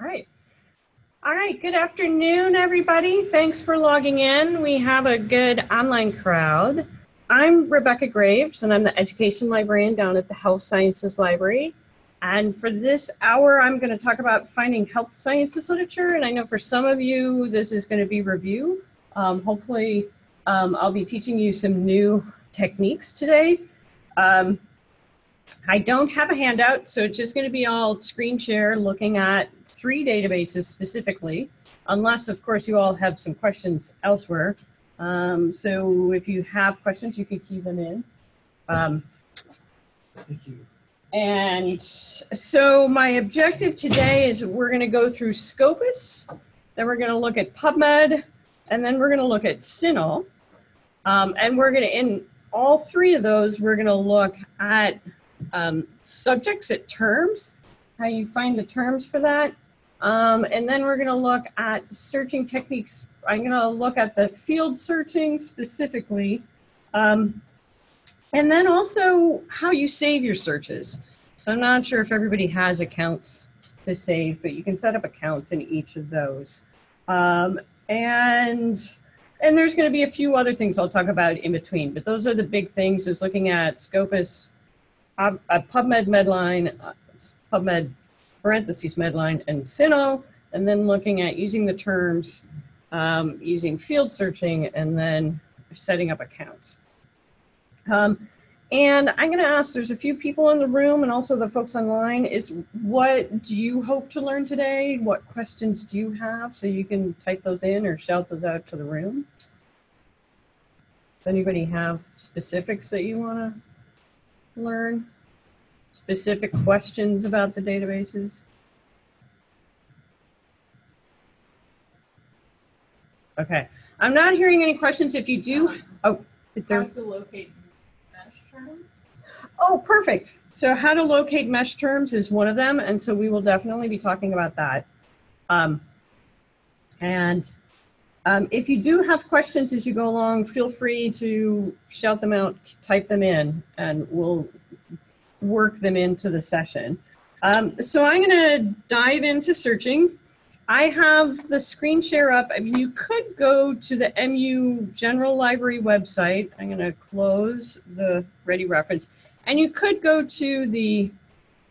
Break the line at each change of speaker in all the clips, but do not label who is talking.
All right. All right, good afternoon, everybody. Thanks for logging in. We have a good online crowd. I'm Rebecca Graves, and I'm the education librarian down at the Health Sciences Library. And for this hour, I'm going to talk about finding health sciences literature. And I know for some of you, this is going to be review. Um, hopefully, um, I'll be teaching you some new techniques today. Um, I don't have a handout, so it's just going to be all screen share looking at three databases specifically, unless, of course, you all have some questions elsewhere. Um, so if you have questions, you can key them in. Um,
Thank you.
and so my objective today is we're going to go through Scopus, then we're going to look at PubMed, and then we're going to look at CINAHL. Um, and we're going to, in all three of those, we're going to look at um, subjects at terms, how you find the terms for that. Um, and then we're going to look at searching techniques. I'm going to look at the field searching specifically. Um, and then also how you save your searches. So I'm not sure if everybody has accounts to save, but you can set up accounts in each of those. Um, and and there's going to be a few other things I'll talk about in between, but those are the big things is looking at Scopus, uh, uh, PubMed Medline, uh, PubMed parentheses Medline, and CINAHL, and then looking at using the terms, um, using field searching, and then setting up accounts. Um, and I'm going to ask, there's a few people in the room and also the folks online, is what do you hope to learn today? What questions do you have? So you can type those in or shout those out to the room. Does anybody have specifics that you want to learn? Specific questions about the databases? Okay, I'm not hearing any questions. If you do, oh, if
How
there's.
to locate mesh terms?
Oh, perfect. So how to locate mesh terms is one of them, and so we will definitely be talking about that. Um, and um, if you do have questions as you go along, feel free to shout them out, type them in, and we'll work them into the session. Um, so I'm going to dive into searching. I have the screen share up. I mean, you could go to the MU General Library website. I'm going to close the ready reference. And you could go to the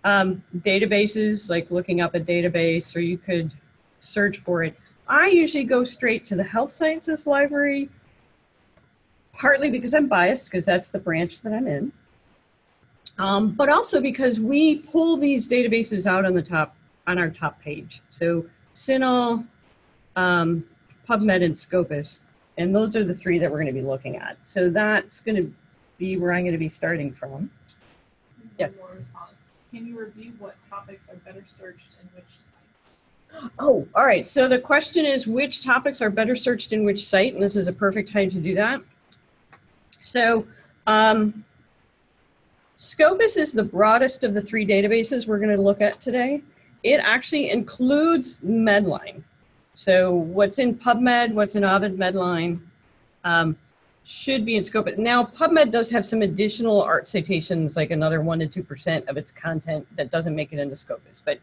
um, databases, like looking up a database, or you could search for it. I usually go straight to the Health Sciences Library, partly because I'm biased, because that's the branch that I'm in, um, but also because we pull these databases out on the top, on our top page. So CINAHL, um, PubMed, and Scopus, and those are the three that we're going to be looking at. So that's going to be where I'm going to be starting from. Yes.
One more response. Can you review what topics are better searched in which site?
Oh, all right. So the question is which topics are better searched in which site? And this is a perfect time to do that. So um, Scopus is the broadest of the three databases we're going to look at today. It actually includes Medline. So what's in PubMed, what's in Ovid Medline, um, should be in Scopus. Now, PubMed does have some additional art citations, like another 1% to 2% of its content that doesn't make it into Scopus. But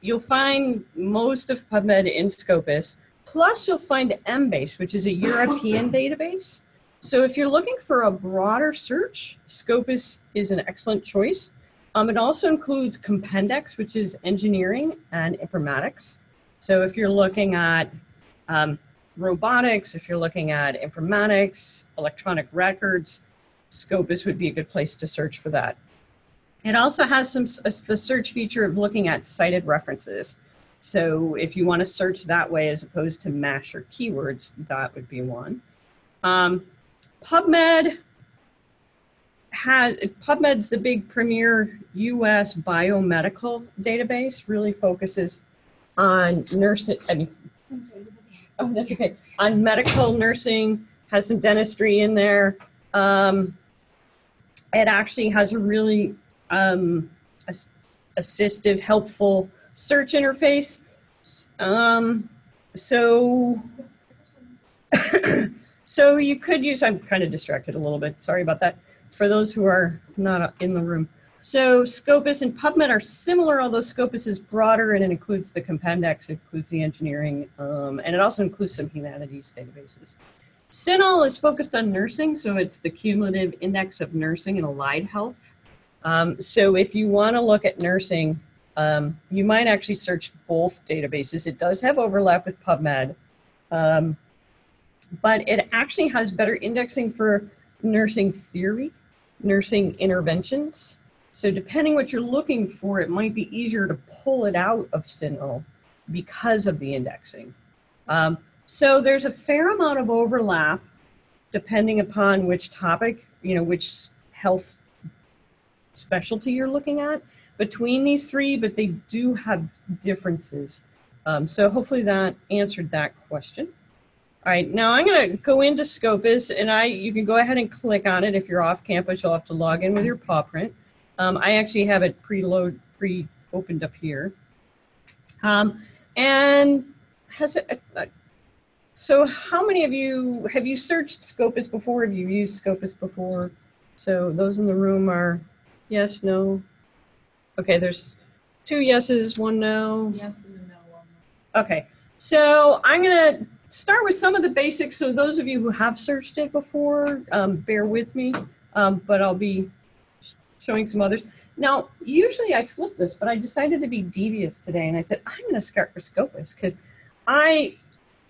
you'll find most of PubMed in Scopus. Plus, you'll find Embase, which is a European database. So if you're looking for a broader search, Scopus is an excellent choice. Um, it also includes Compendex, which is engineering and informatics. So if you're looking at um, robotics, if you're looking at informatics, electronic records, Scopus would be a good place to search for that. It also has some the search feature of looking at cited references. So if you want to search that way as opposed to MeSH or keywords, that would be one. Um, PubMed has PubMed's the big premier U.S. biomedical database. Really focuses on nursing. I mean, oh, that's okay. On medical nursing, has some dentistry in there. Um, it actually has a really um, ass- assistive, helpful search interface. Um, so, so you could use. I'm kind of distracted a little bit. Sorry about that. For those who are not in the room, So Scopus and PubMed are similar, although Scopus is broader and it includes the compendex, includes the engineering, um, and it also includes some humanities databases. CINAHL is focused on nursing, so it's the cumulative index of nursing and allied health. Um, so if you want to look at nursing, um, you might actually search both databases. It does have overlap with PubMed, um, but it actually has better indexing for nursing theory, nursing interventions. So depending what you're looking for, it might be easier to pull it out of CINAHL because of the indexing. Um, so there's a fair amount of overlap depending upon which topic, you know, which health specialty you're looking at between these three, but they do have differences. Um, so hopefully that answered that question. All right, now I'm going to go into Scopus, and I you can go ahead and click on it. If you're off campus, you'll have to log in with your PawPrint. Um, I actually have it preload, pre-opened up here. Um, and has it, uh, so how many of you, have you searched Scopus before? Have you used Scopus before? So those in the room are yes, no. Okay, there's two yeses, one no.
Yes and no on the.
Okay, so I'm going to start with some of the basics. So those of you who have searched it before, um, bear with me, um, but I'll be showing some others. Now, usually I flip this, but I decided to be devious today, and I said I'm going to start with Scopus because I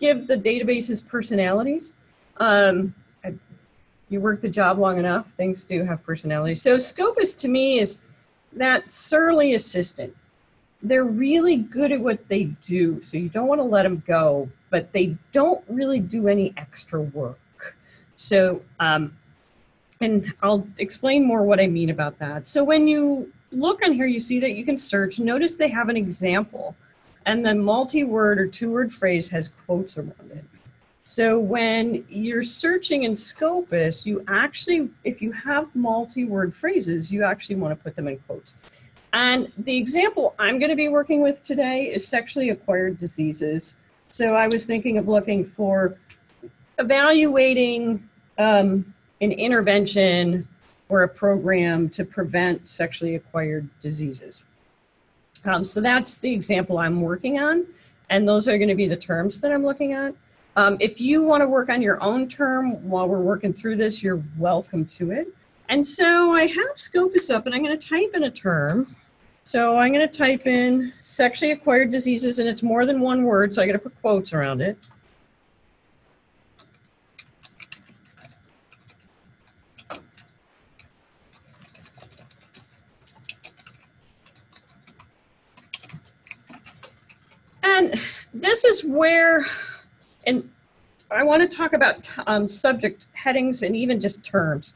give the databases personalities. Um, I, you work the job long enough, things do have personalities. So Scopus to me is that surly assistant. They're really good at what they do, so you don't want to let them go, but they don't really do any extra work. So, um, and I'll explain more what I mean about that. So when you look on here, you see that you can search. Notice they have an example, and the multi-word or two-word phrase has quotes around it. So when you're searching in Scopus, you actually, if you have multi-word phrases, you actually want to put them in quotes. And the example I'm going to be working with today is sexually acquired diseases. So I was thinking of looking for evaluating um, an intervention or a program to prevent sexually acquired diseases. Um, so that's the example I'm working on, and those are going to be the terms that I'm looking at. Um, if you want to work on your own term while we're working through this, you're welcome to it. And so I have Scopus up, and I'm going to type in a term. So I'm going to type in sexually acquired diseases, and it's more than one word, so I got to put quotes around it. And this is where, and I want to talk about um, subject headings and even just terms.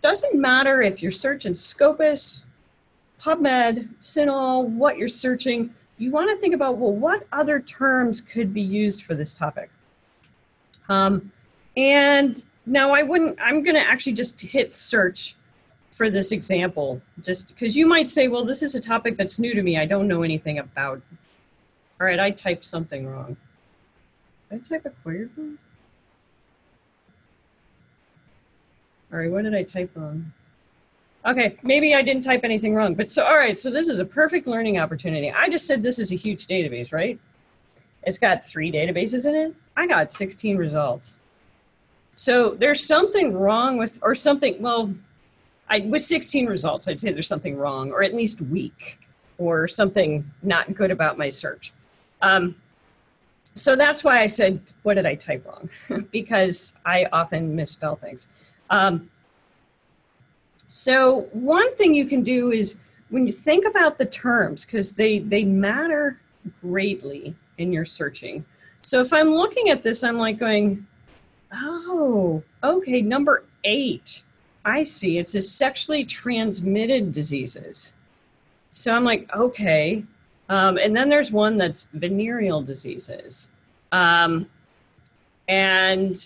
Doesn't matter if you're searching Scopus, PubMed, CINAHL, what you're searching, you want to think about, well, what other terms could be used for this topic? Um, and now I wouldn't, I'm going to actually just hit search for this example, just because you might say, well, this is a topic that's new to me. I don't know anything about. All right, I typed something wrong. Did I type acquired wrong? All right, what did I type wrong? Okay, maybe I didn't type anything wrong. But so, all right, so this is a perfect learning opportunity. I just said this is a huge database, right? It's got three databases in it. I got 16 results. So there's something wrong with, or something, well, I, with 16 results, I'd say there's something wrong, or at least weak, or something not good about my search. Um, so that's why I said, what did I type wrong? because I often misspell things. Um, so one thing you can do is when you think about the terms, because they, they matter greatly in your searching. So if I'm looking at this, I'm like going, oh, okay, number eight. I see. It's a sexually transmitted diseases. So I'm like, okay. Um, and then there's one that's venereal diseases. Um, and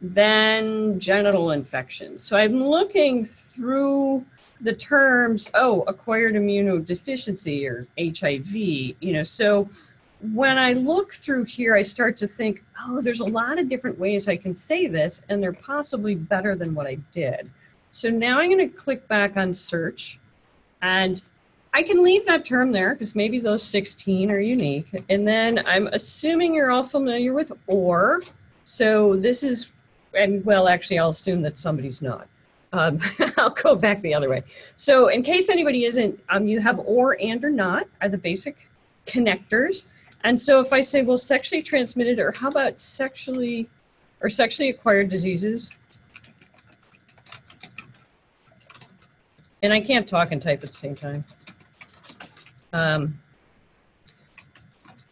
then genital infections. So I'm looking through the terms, oh, acquired immunodeficiency or HIV, you know, so when I look through here, I start to think, oh, there's a lot of different ways I can say this, and they're possibly better than what I did. So now I'm going to click back on search. And I can leave that term there because maybe those 16 are unique. And then I'm assuming you're all familiar with OR. So this is, and well, actually, I'll assume that somebody's not. Um, I'll go back the other way. So in case anybody isn't, um, you have OR and or not are the basic connectors. And so if I say, well, sexually transmitted, or how about sexually or sexually acquired diseases? And I can't talk and type at the same time. Um,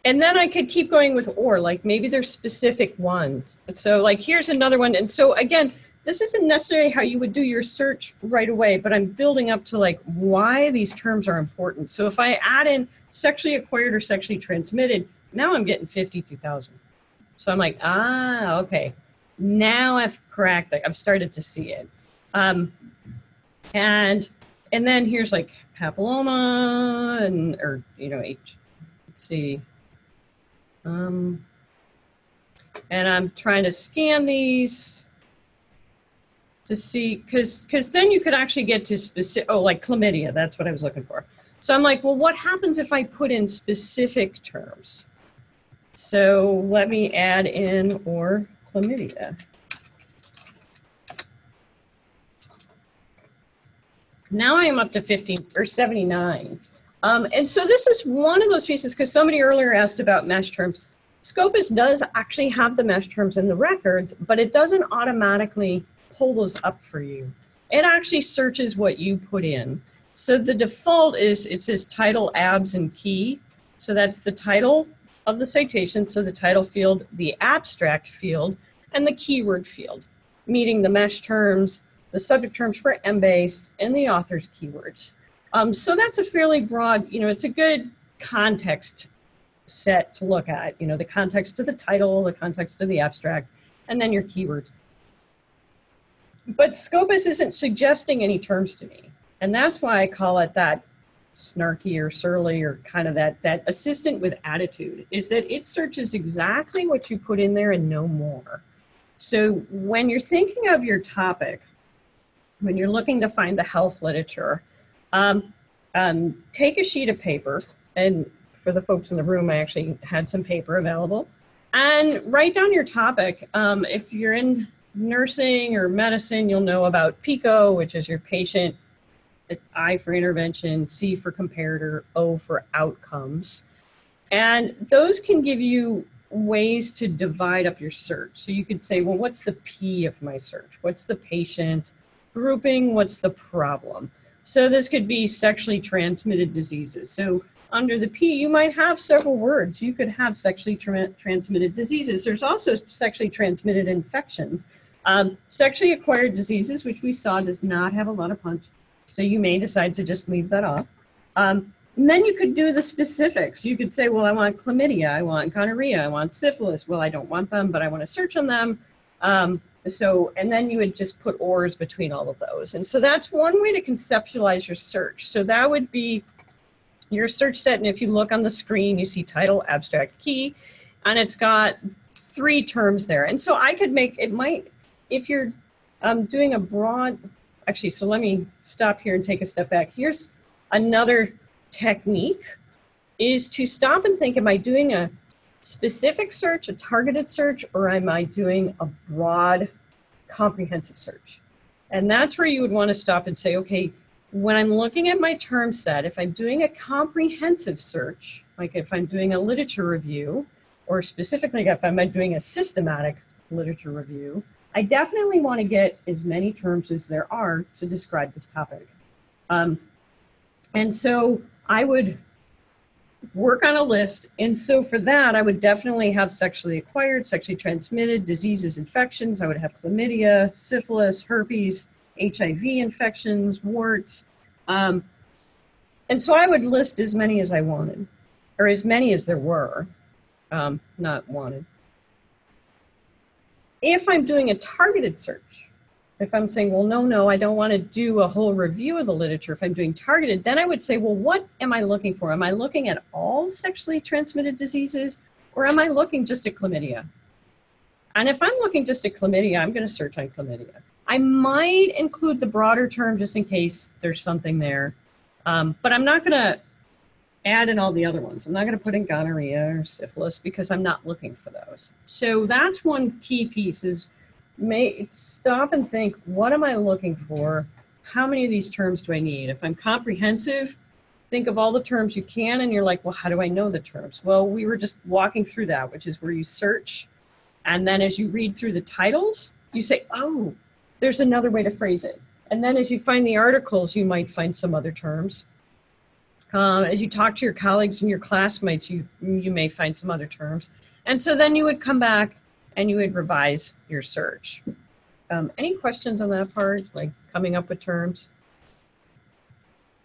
and then I could keep going with or, like maybe there's specific ones. So like here's another one. And so again, this isn't necessarily how you would do your search right away, but I'm building up to like why these terms are important. So if I add in sexually acquired or sexually transmitted, now I'm getting 52,000. So I'm like, ah, okay. Now I've cracked it. I've started to see it. Um, and and then here's like papilloma and or you know H. Let's see. Um, and I'm trying to scan these to see because because then you could actually get to specific. Oh, like chlamydia. That's what I was looking for. So I'm like, well, what happens if I put in specific terms? So let me add in or chlamydia. Now I am up to 50 or 79. Um, and so this is one of those pieces because somebody earlier asked about mesh terms. Scopus does actually have the mesh terms in the records, but it doesn't automatically pull those up for you. It actually searches what you put in. So the default is it says title, abs, and key. So that's the title of the citation, so the title field, the abstract field, and the keyword field, meeting the mesh terms, the subject terms for Embase, and the author's keywords. Um, so that's a fairly broad, you know, it's a good context set to look at, you know, the context of the title, the context of the abstract, and then your keywords. But Scopus isn't suggesting any terms to me. And that's why I call it that snarky or surly or kind of that that assistant with attitude is that it searches exactly what you put in there and no more. So when you're thinking of your topic, when you're looking to find the health literature, um, um, take a sheet of paper and for the folks in the room, I actually had some paper available and write down your topic. Um, if you're in nursing or medicine, you'll know about PICO, which is your patient I for intervention, C for comparator, O for outcomes. And those can give you ways to divide up your search. So you could say, well, what's the P of my search? What's the patient grouping? What's the problem? So this could be sexually transmitted diseases. So under the P, you might have several words. You could have sexually tra- transmitted diseases. There's also sexually transmitted infections. Um, sexually acquired diseases, which we saw does not have a lot of punch. So you may decide to just leave that off. Um, and then you could do the specifics. You could say, well, I want chlamydia, I want gonorrhea, I want syphilis. Well, I don't want them, but I want to search on them. Um, so, and then you would just put ors between all of those. And so that's one way to conceptualize your search. So that would be your search set. And if you look on the screen, you see title, abstract, key, and it's got three terms there. And so I could make, it might, if you're um, doing a broad, actually, so let me stop here and take a step back. Here's another technique is to stop and think, am I doing a specific search, a targeted search, or am I doing a broad, comprehensive search? And that's where you would want to stop and say, okay, when I'm looking at my term set, if I'm doing a comprehensive search, like if I'm doing a literature review, or specifically if I'm doing a systematic literature review, I definitely want to get as many terms as there are to describe this topic. Um, and so I would work on a list. And so for that, I would definitely have sexually acquired, sexually transmitted diseases, infections. I would have chlamydia, syphilis, herpes, HIV infections, warts. Um, and so I would list as many as I wanted, or as many as there were, um, not wanted if I'm doing a targeted search, if I'm saying, well, no, no, I don't want to do a whole review of the literature, if I'm doing targeted, then I would say, well, what am I looking for? Am I looking at all sexually transmitted diseases or am I looking just at chlamydia? And if I'm looking just at chlamydia, I'm going to search on chlamydia. I might include the broader term just in case there's something there. Um, but I'm not going to add in all the other ones. I'm not going to put in gonorrhea or syphilis because I'm not looking for those. So that's one key piece is may stop and think, what am I looking for? How many of these terms do I need? If I'm comprehensive, think of all the terms you can and you're like, well, how do I know the terms? Well, we were just walking through that, which is where you search and then as you read through the titles, you say, oh, there's another way to phrase it. And then as you find the articles, you might find some other terms. Uh, as you talk to your colleagues and your classmates, you, you may find some other terms. And so then you would come back and you would revise your search. Um, any questions on that part, like coming up with terms?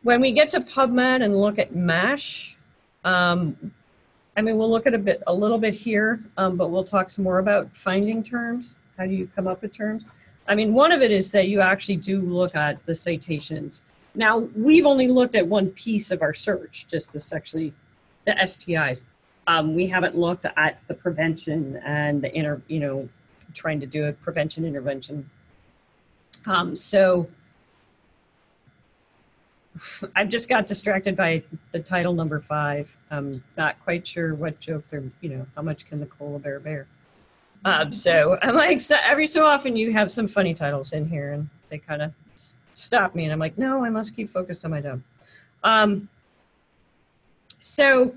When we get to PubMed and look at MeSH, um, I mean, we'll look at a bit, a little bit here, um, but we'll talk some more about finding terms. How do you come up with terms? I mean, one of it is that you actually do look at the citations. Now, we've only looked at one piece of our search, just the sexually, the STIs. Um, we haven't looked at the prevention and the inner, you know, trying to do a prevention intervention. Um, so I've just got distracted by the title number five. I'm not quite sure what joke they're, you know, how much can the cola bear bear? Um, so I'm like, so every so often you have some funny titles in here and they kind of s- stop me and I'm like, no, I must keep focused on my job. Um, so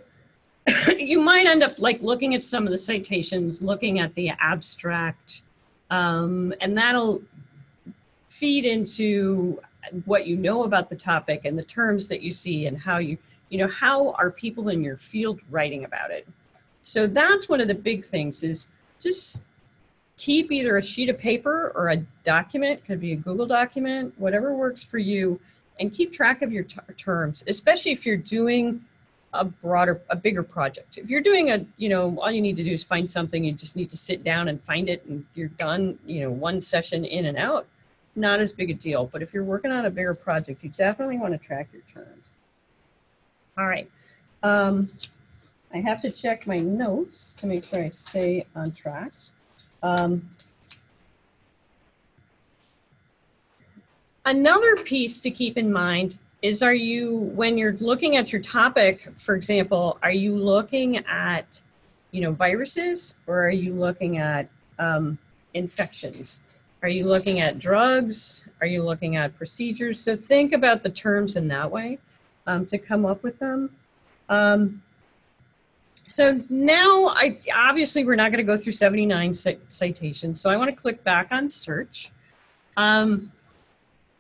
you might end up like looking at some of the citations, looking at the abstract, um, and that'll feed into what you know about the topic and the terms that you see and how you you know how are people in your field writing about it. So that's one of the big things is just keep either a sheet of paper or a document could be a google document whatever works for you and keep track of your terms especially if you're doing a broader a bigger project if you're doing a you know all you need to do is find something you just need to sit down and find it and you're done you know one session in and out not as big a deal. But if you're working on a bigger project, you definitely want to track your terms. All right. Um, I have to check my notes to make sure I stay on track. Um, another piece to keep in mind is are you, when you're looking at your topic, for example, are you looking at, you know, viruses or are you looking at um, infections? Are you looking at drugs? Are you looking at procedures? So think about the terms in that way um, to come up with them. Um, so now, I obviously we're not going to go through 79 citations. So I want to click back on search. Um,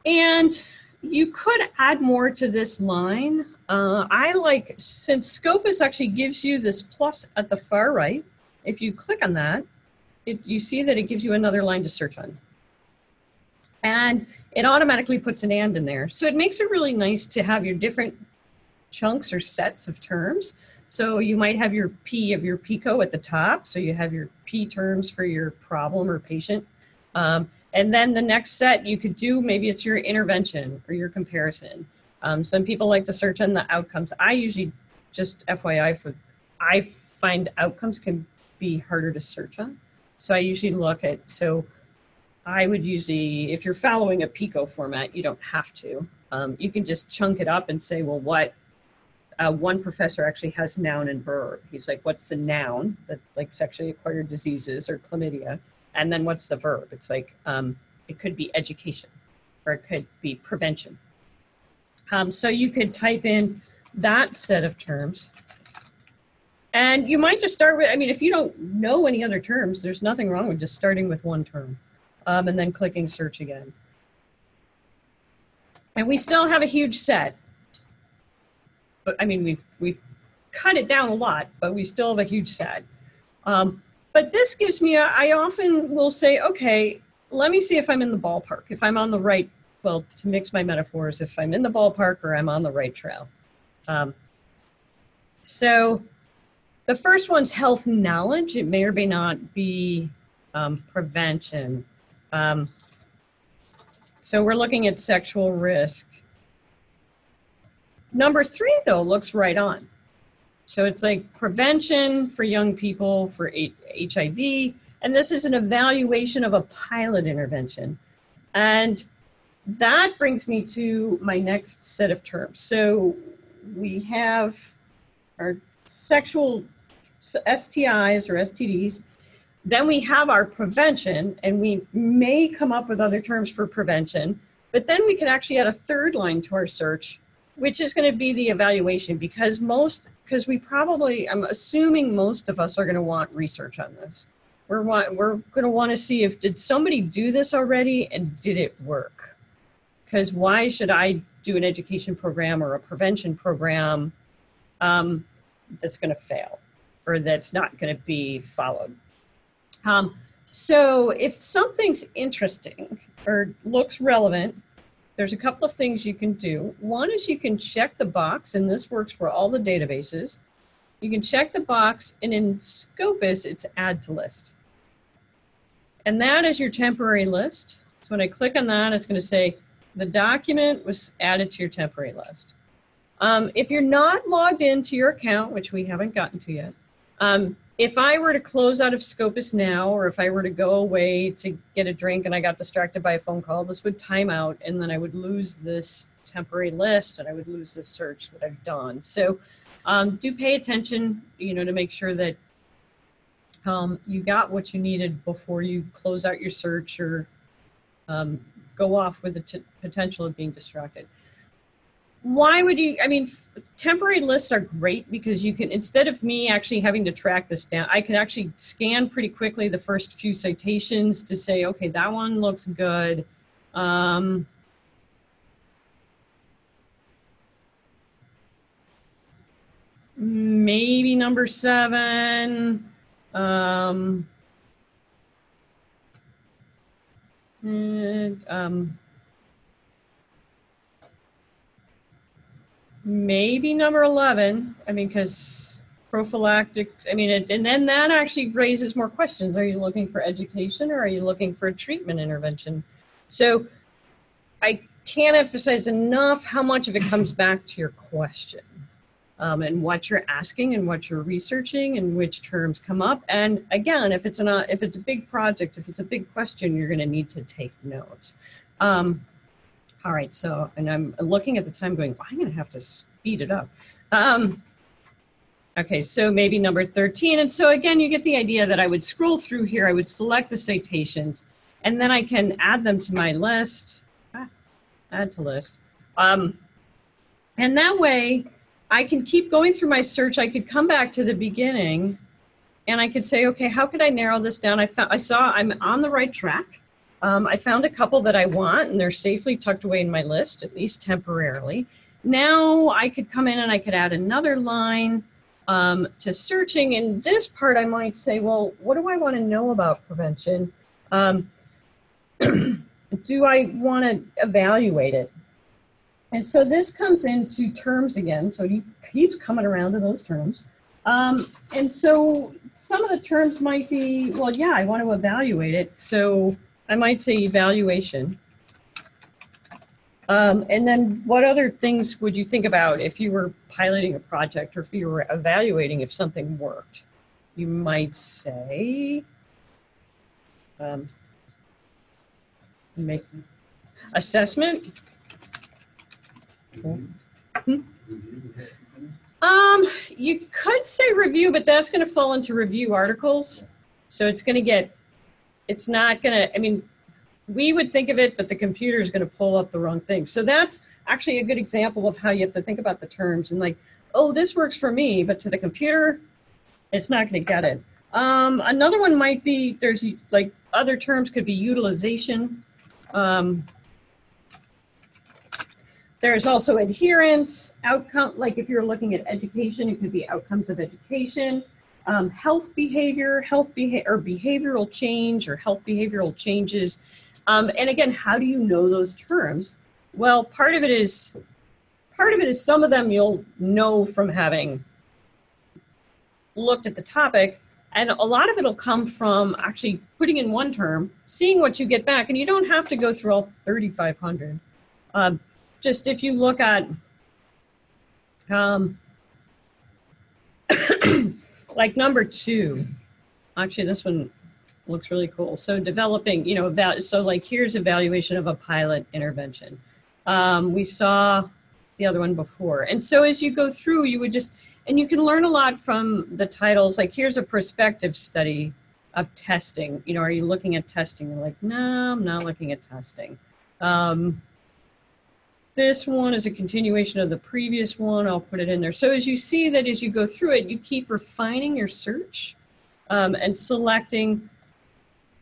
and you could add more to this line. Uh, I like, since Scopus actually gives you this plus at the far right, if you click on that, it, you see that it gives you another line to search on and it automatically puts an and in there. So it makes it really nice to have your different chunks or sets of terms. So you might have your P of your PICO at the top. So you have your P terms for your problem or patient. Um, and then the next set you could do, maybe it's your intervention or your comparison. Um, some people like to search on the outcomes. I usually just FYI for, I find outcomes can be harder to search on. So I usually look at, so I would usually, if you're following a PICO format, you don't have to. Um, you can just chunk it up and say, well, what? Uh, one professor actually has noun and verb. He's like, what's the noun that like sexually acquired diseases or chlamydia? And then what's the verb? It's like, um, it could be education or it could be prevention. Um, so you could type in that set of terms. And you might just start with, I mean, if you don't know any other terms, there's nothing wrong with just starting with one term um, and then clicking search again. And we still have a huge set. But I mean, we've, we've cut it down a lot, but we still have a huge set. Um, but this gives me, a, I often will say, okay, let me see if I'm in the ballpark, if I'm on the right, well, to mix my metaphors, if I'm in the ballpark or I'm on the right trail. Um, so the first one's health knowledge. It may or may not be um, prevention. Um, so we're looking at sexual risk. Number three, though, looks right on. So it's like prevention for young people for HIV, and this is an evaluation of a pilot intervention. And that brings me to my next set of terms. So we have our sexual STIs or STDs. Then we have our prevention, and we may come up with other terms for prevention. But then we can actually add a third line to our search, which is going to be the evaluation, because most, because we probably, I'm assuming most of us are going to want research on this. We're want, we're going to want to see if did somebody do this already and did it work? Because why should I do an education program or a prevention program um, that's going to fail or that's not going to be followed? Um, so if something's interesting or looks relevant, there's a couple of things you can do. One is you can check the box, and this works for all the databases. You can check the box, and in Scopus, it's add to list. And that is your temporary list. So when I click on that, it's going to say the document was added to your temporary list. Um, if you're not logged into your account, which we haven't gotten to yet, um, if I were to close out of Scopus now, or if I were to go away to get a drink and I got distracted by a phone call, this would time out and then I would lose this temporary list and I would lose this search that I've done. So um, do pay attention, you know, to make sure that um, you got what you needed before you close out your search or um, go off with the potential of being distracted why would you i mean temporary lists are great because you can instead of me actually having to track this down i can actually scan pretty quickly the first few citations to say okay that one looks good. Um, maybe number seven. Um, and, um, maybe number 11 i mean because prophylactic i mean it, and then that actually raises more questions. Are you looking for education or are you looking for a treatment intervention? So i can't emphasize enough how much of it comes back to your question um, and what you're asking and what you're researching and which terms come up. And again if it's an if it's a big project if it's a big question you're going to need to take notes. Um, all right, so, and I'm looking at the time going, I'm going to have to speed it up. Um, okay, so maybe number 13. And so again, you get the idea that I would scroll through here, I would select the citations, and then I can add them to my list. Ah, add to list. Um, and that way, I can keep going through my search. I could come back to the beginning and I could say, okay, how could I narrow this down? I, found, I saw I'm on the right track. Um, I found a couple that I want, and they're safely tucked away in my list, at least temporarily. Now I could come in and I could add another line um, to searching. In this part, I might say, well, what do I want to know about prevention? Um, do I want to evaluate it? And so this comes into terms again. So he keeps coming around to those terms. Um, and so some of the terms might be, well, yeah, I want to evaluate it. So I might say evaluation. Um, and then what other things would you think about if you were piloting a project or if you were evaluating if something worked? You might say, um, make assessment. Hmm? Um, you could say review, but that's going to fall into review articles. So it's going to get it's not going to, I mean, we would think of it, but the computer is going to pull up the wrong thing. So that's actually a good example of how you have to think about the terms and like, oh, this works for me, but to the computer, it's not going to get it. Um, another one might be there's like other terms could be utilization. Um, there's also adherence, outcome, like if you're looking at education, it could be outcomes of education um, health behavior, health behavior, or behavioral change, or health behavioral changes. Um, and again, how do you know those terms? Well, part of it is part of it is some of them you'll know from having looked at the topic, and a lot of it'll come from actually putting in one term, seeing what you get back, and you don't have to go through all 3,500. Um, just if you look at um, like number two, actually, this one looks really cool. So developing, you know, that, so like here's evaluation of a pilot intervention. Um, we saw the other one before. And so as you go through, you would just, and you can learn a lot from the titles. Like here's a prospective study of testing. You know, are you looking at testing? You're like, no, I'm not looking at testing. Um, this one is a continuation of the previous one. I'll put it in there. So as you see that as you go through it, you keep refining your search um, and selecting,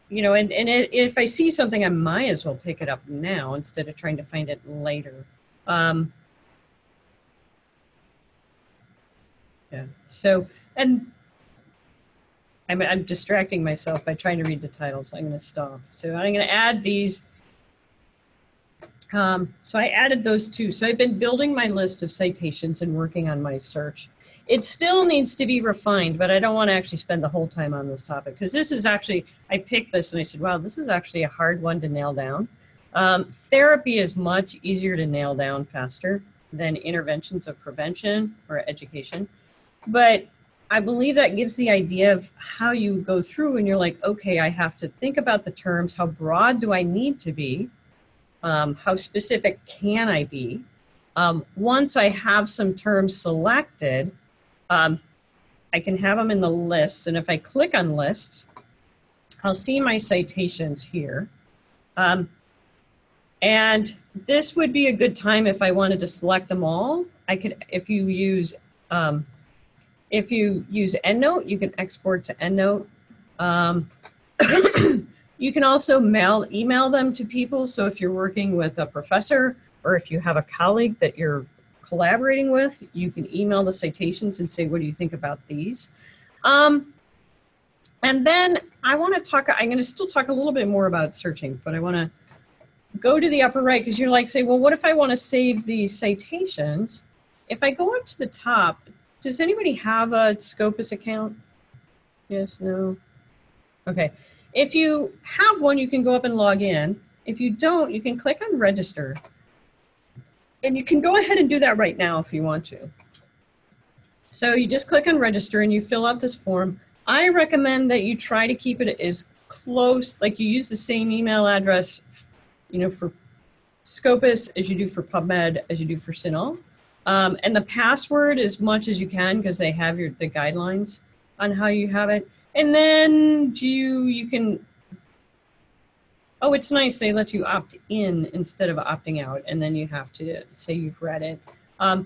you know, and, and it, if I see something, I might as well pick it up now instead of trying to find it later. Um, yeah. So, and I'm, I'm distracting myself by trying to read the titles. I'm going to stop. So I'm going to add these. Um, so I added those two. So I've been building my list of citations and working on my search. It still needs to be refined, but I don't want to actually spend the whole time on this topic because this is actually, I picked this and I said, wow, this is actually a hard one to nail down. Um, therapy is much easier to nail down faster than interventions of prevention or education. But I believe that gives the idea of how you go through and you're like, okay, I have to think about the terms. How broad do I need to be? Um, how specific can I be? Um, once I have some terms selected, um, I can have them in the list. And if I click on lists, I'll see my citations here. Um, and this would be a good time if I wanted to select them all. I could, if you use, um, if you use EndNote, you can export to EndNote. You can also mail, email them to people. So if you're working with a professor or if you have a colleague that you're collaborating with, you can email the citations and say, what do you think about these? Um, and then I want to talk, I'm going to still talk a little bit more about searching, but I want to go to the upper right because you're like, say, well, what if I want to save these citations? If I go up to the top, does anybody have a Scopus account? Yes, no? Okay. If you have one, you can go up and log in. If you don't, you can click on register. And you can go ahead and do that right now if you want to. So you just click on register and you fill out this form. I recommend that you try to keep it as close, like you use the same email address, you know, for Scopus as you do for PubMed, as you do for CINAHL. Um, and the password as much as you can because they have your the guidelines on how you have it. And then you you can oh it's nice they let you opt in instead of opting out and then you have to say you've read it. Um,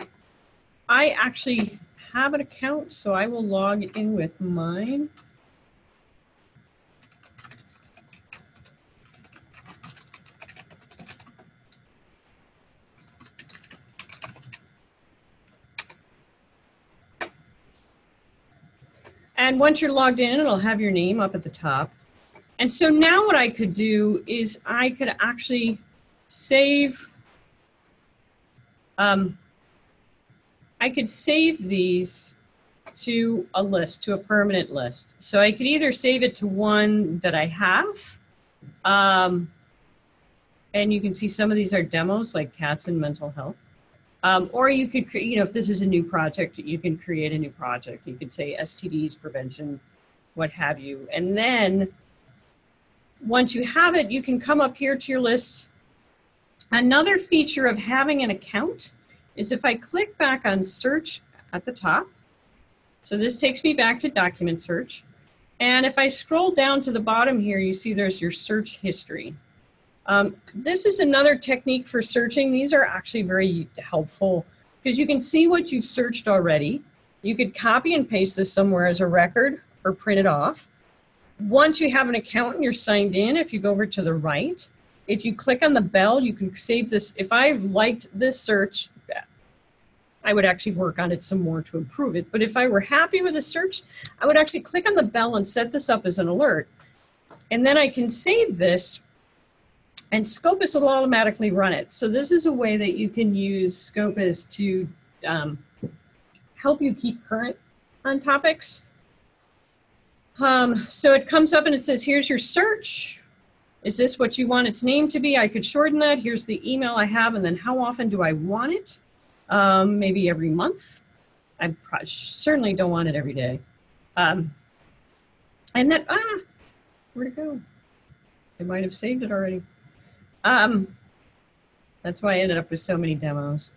I actually have an account so I will log in with mine. And once you're logged in, it'll have your name up at the top. And so now what I could do is I could actually save, um, I could save these to a list, to a permanent list. So I could either save it to one that I have, um, and you can see some of these are demos like cats and mental health. Um, or you could, cre- you know, if this is a new project, you can create a new project. You could say STDs prevention, what have you. And then once you have it, you can come up here to your list. Another feature of having an account is if I click back on search at the top, so this takes me back to document search. And if I scroll down to the bottom here, you see there's your search history. Um, this is another technique for searching. These are actually very helpful because you can see what you've searched already. You could copy and paste this somewhere as a record or print it off. Once you have an account and you're signed in, if you go over to the right, if you click on the bell, you can save this. If I liked this search, I would actually work on it some more to improve it. But if I were happy with the search, I would actually click on the bell and set this up as an alert. And then I can save this and Scopus will automatically run it. So this is a way that you can use Scopus to um, help you keep current on topics. Um, so it comes up and it says, here's your search. Is this what you want its name to be? I could shorten that. Here's the email I have, and then how often do I want it? Um, maybe every month. I certainly don't want it every day. Um, and then, ah, Where'd it go? I might have saved it already. Um, that's why I ended up with so many demos.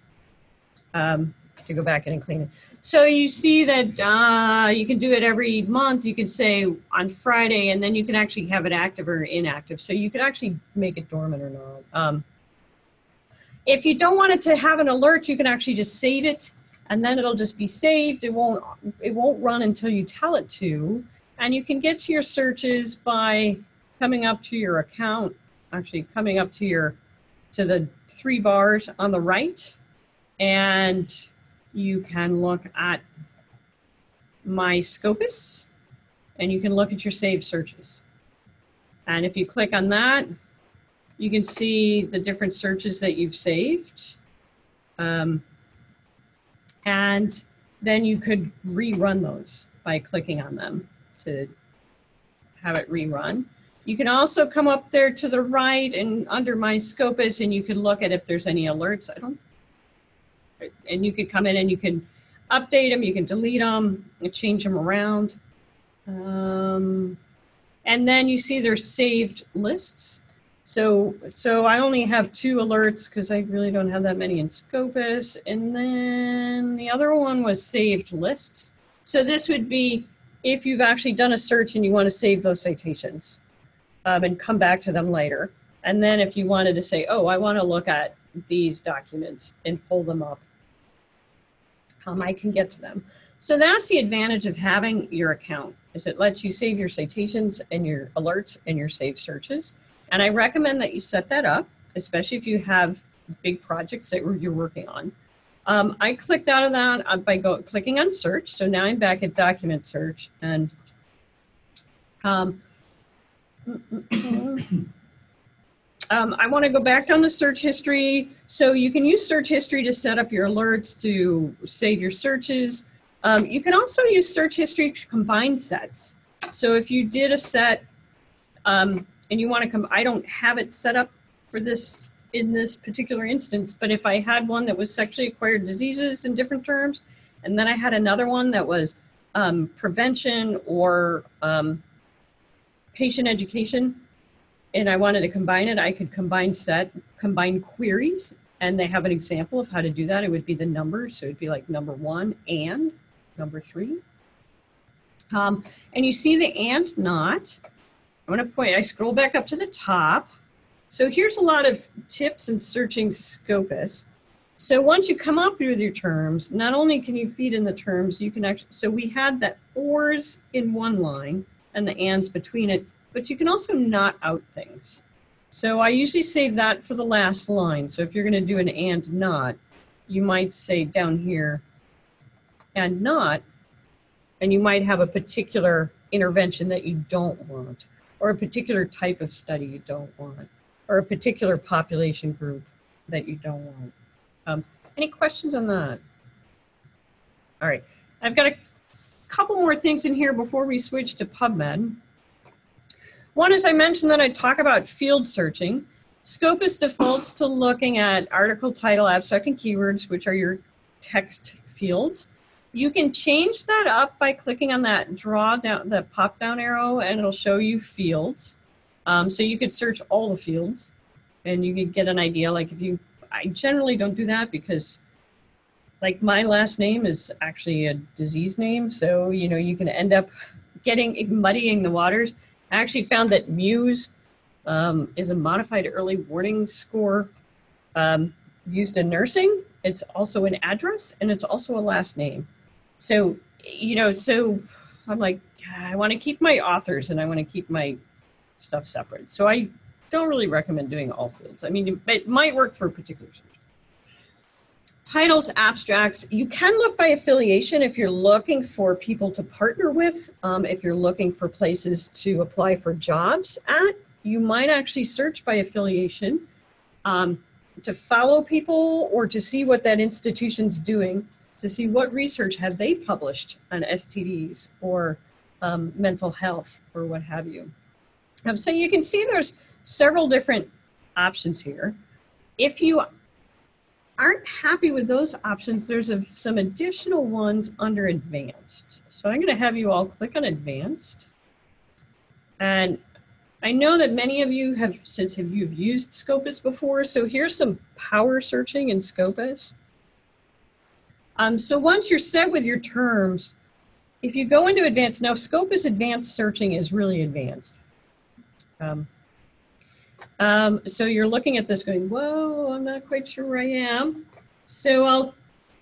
Um, to go back in and clean it. So you see that uh, you can do it every month. You can say on Friday, and then you can actually have it active or inactive. So you could actually make it dormant or not. Um, if you don't want it to have an alert, you can actually just save it, and then it'll just be saved. It won't it won't run until you tell it to, and you can get to your searches by coming up to your account. Actually, coming up to your to the three bars on the right, and you can look at my Scopus and you can look at your saved searches. And if you click on that, you can see the different searches that you've saved. Um, and then you could rerun those by clicking on them to have it rerun. You can also come up there to the right and under my Scopus and you can look at if there's any alerts. I don't and you can come in and you can update them, you can delete them, and change them around. Um, and then you see there's saved lists. So, so I only have two alerts because I really don't have that many in Scopus. And then the other one was saved lists. So this would be if you've actually done a search and you want to save those citations um, and come back to them later. And then if you wanted to say, oh, I want to look at these documents and pull them up, um, I can get to them. So that's the advantage of having your account is it lets you save your citations and your alerts and your saved searches. And I recommend that you set that up, especially if you have big projects that you're working on. Um, I clicked out of that uh, by go, clicking on search. So now I'm back at document search and um, um, I want to go back down to search history. So you can use search history to set up your alerts, to save your searches. Um, you can also use search history to combine sets. So if you did a set um, and you want to come, I don't have it set up for this in this particular instance, but if I had one that was sexually acquired diseases in different terms, and then I had another one that was um, prevention or um, patient education, and I wanted to combine it, I could combine set, combine queries, and they have an example of how to do that. It would be the numbers, so it'd be like number one and number three. Um, and you see the and not. I'm going to point, I scroll back up to the top. So here's a lot of tips in searching Scopus. So once you come up with your terms, not only can you feed in the terms, you can actually, so we had that ors in one line and the ands between it but you can also not out things. So I usually save that for the last line. So if you're going to do an and not, you might say down here, and not, and you might have a particular intervention that you don't want, or a particular type of study you don't want, or a particular population group that you don't want. Um, any questions on that? All right, I've got a couple more things in here before we switch to PubMed. One is I mentioned that I talk about field searching. Scopus defaults to looking at article, title, abstract, and keywords, which are your text fields. You can change that up by clicking on that draw down, the pop down arrow, and it'll show you fields. Um, so you could search all the fields and you could get an idea. Like if you, I generally don't do that because like my last name is actually a disease name. So, you know, you can end up getting, muddying the waters. I actually found that MEWS um, is a modified early warning score um, used in nursing. It's also an address and it's also a last name. So, you know, so I'm like, I want to keep my authors and I want to keep my stuff separate. So I don't really recommend doing all fields. I mean, it might work for particular search. Titles, abstracts, you can look by affiliation if you're looking for people to partner with, um, if you're looking for places to apply for jobs at, you might actually search by affiliation um, to follow people or to see what that institution's doing, to see what research have they published on STDs or um, mental health or what have you. Um, so you can see there's several different options here. If you aren't happy with those options, there's a, some additional ones under advanced. So I'm going to have you all click on advanced. And I know that many of you have, since have you've used Scopus before, so here's some power searching in Scopus. Um, so once you're set with your terms, if you go into advanced, now Scopus advanced searching is really advanced. Um, um, so you're looking at this going, whoa, I'm not quite sure where I am. So I'll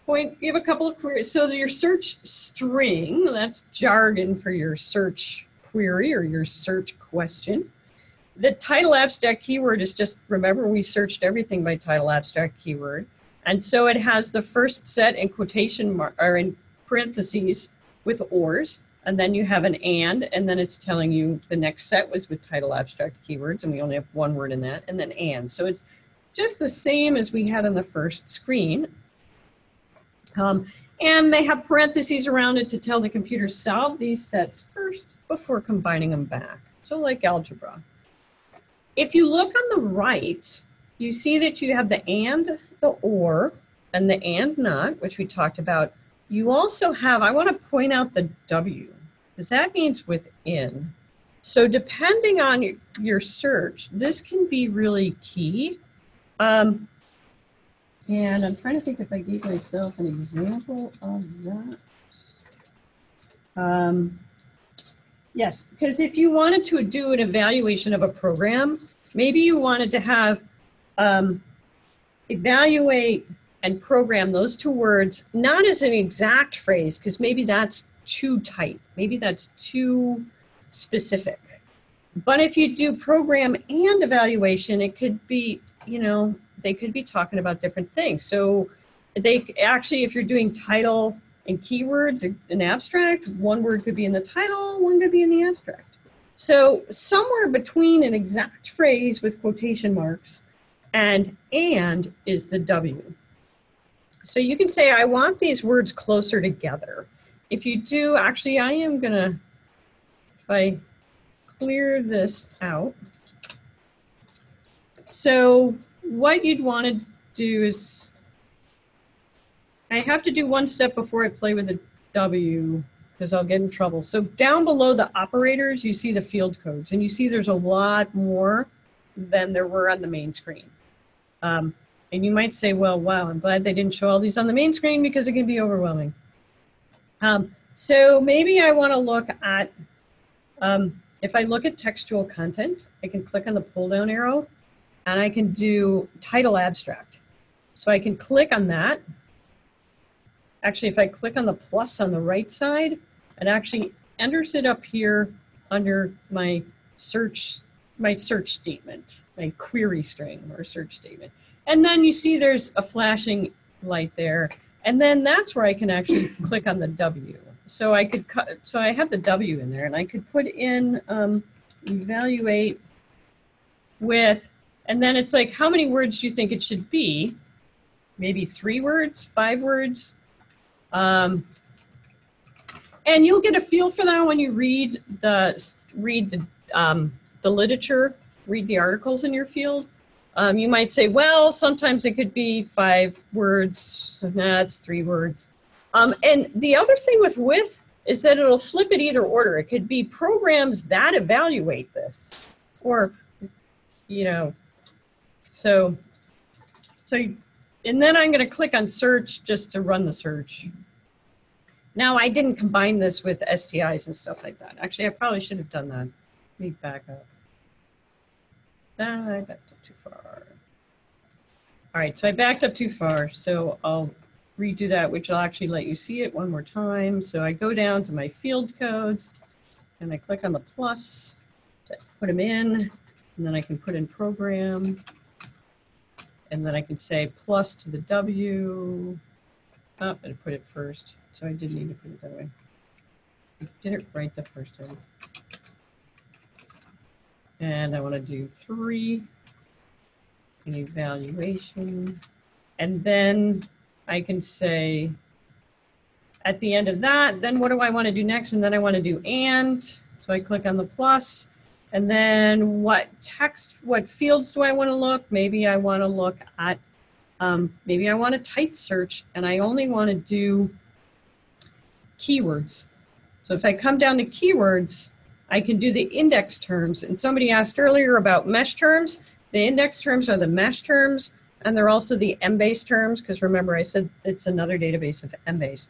point, give a couple of queries. So your search string, that's jargon for your search query or your search question. The title abstract keyword is just, remember we searched everything by title abstract keyword. And so it has the first set in quotation mark, or in parentheses with ors, and then you have an and, and then it's telling you the next set was with title abstract keywords, and we only have one word in that, and then and. So it's just the same as we had on the first screen. Um, and they have parentheses around it to tell the computer solve these sets first before combining them back. So like algebra. If you look on the right, you see that you have the and, the or, and the and not, which we talked about. You also have, I want to point out the W, because that means within. So depending on your, search, this can be really key. Um, and I'm trying to think if I gave myself an example of that. Um, yes, because if you wanted to do an evaluation of a program, maybe you wanted to have um, evaluate and program those two words, not as an exact phrase, because maybe that's too tight. Maybe that's too specific. But if you do program and evaluation, it could be, you know, they could be talking about different things. So they actually, if you're doing title and keywords in abstract, one word could be in the title, one could be in the abstract. So somewhere between an exact phrase with quotation marks and and is the W. So you can say, I want these words closer together. If you do, actually, I am gonna, if I clear this out. So what you'd want to do is, I have to do one step before I play with the W because I'll get in trouble. So down below the operators, you see the field codes and you see there's a lot more than there were on the main screen. Um, and you might say, well, wow, I'm glad they didn't show all these on the main screen because it can be overwhelming. Um, so maybe I want to look at, um, if I look at textual content, I can click on the pull down arrow and I can do title abstract. So I can click on that. Actually, if I click on the plus on the right side, it actually enters it up here under my search, my search statement, my query string or search statement. And then you see there's a flashing light there. And then that's where I can actually click on the W. So I could cut, so I have the W in there and I could put in um, evaluate with and then it's like, how many words do you think it should be? Maybe three words, five words. Um, and you'll get a feel for that when you read the read the um, the literature, read the articles in your field. Um, you might say, well, sometimes it could be five words. Nah, it's three words. Um, and the other thing with with is that it'll flip it either order. It could be programs that evaluate this, or you know, so, so, and then I'm going to click on search just to run the search. Now I didn't combine this with STIs and stuff like that. Actually, I probably should have done that. Let me back up. I backed up too far. All right, so I backed up too far. So I'll redo that, which will actually let you see it one more time. So I go down to my field codes and I click on the plus to put them in, and then I can put in program and then I can say plus to the W. Oh, I put it first, so I didn't need to put it that way. I did it right the first time. And I want to do three, an evaluation. And then I can say, at the end of that, then what do I want to do next? And then I want to do and. So I click on the plus, and then what text, what fields do I want to look? Maybe I want to look at, um, maybe I want a tight search and I only want to do keywords. So if I come down to keywords, I can do the index terms. And somebody asked earlier about mesh terms. The index terms are the mesh terms, and they're also the Embase terms, because remember I said it's another database of Embase.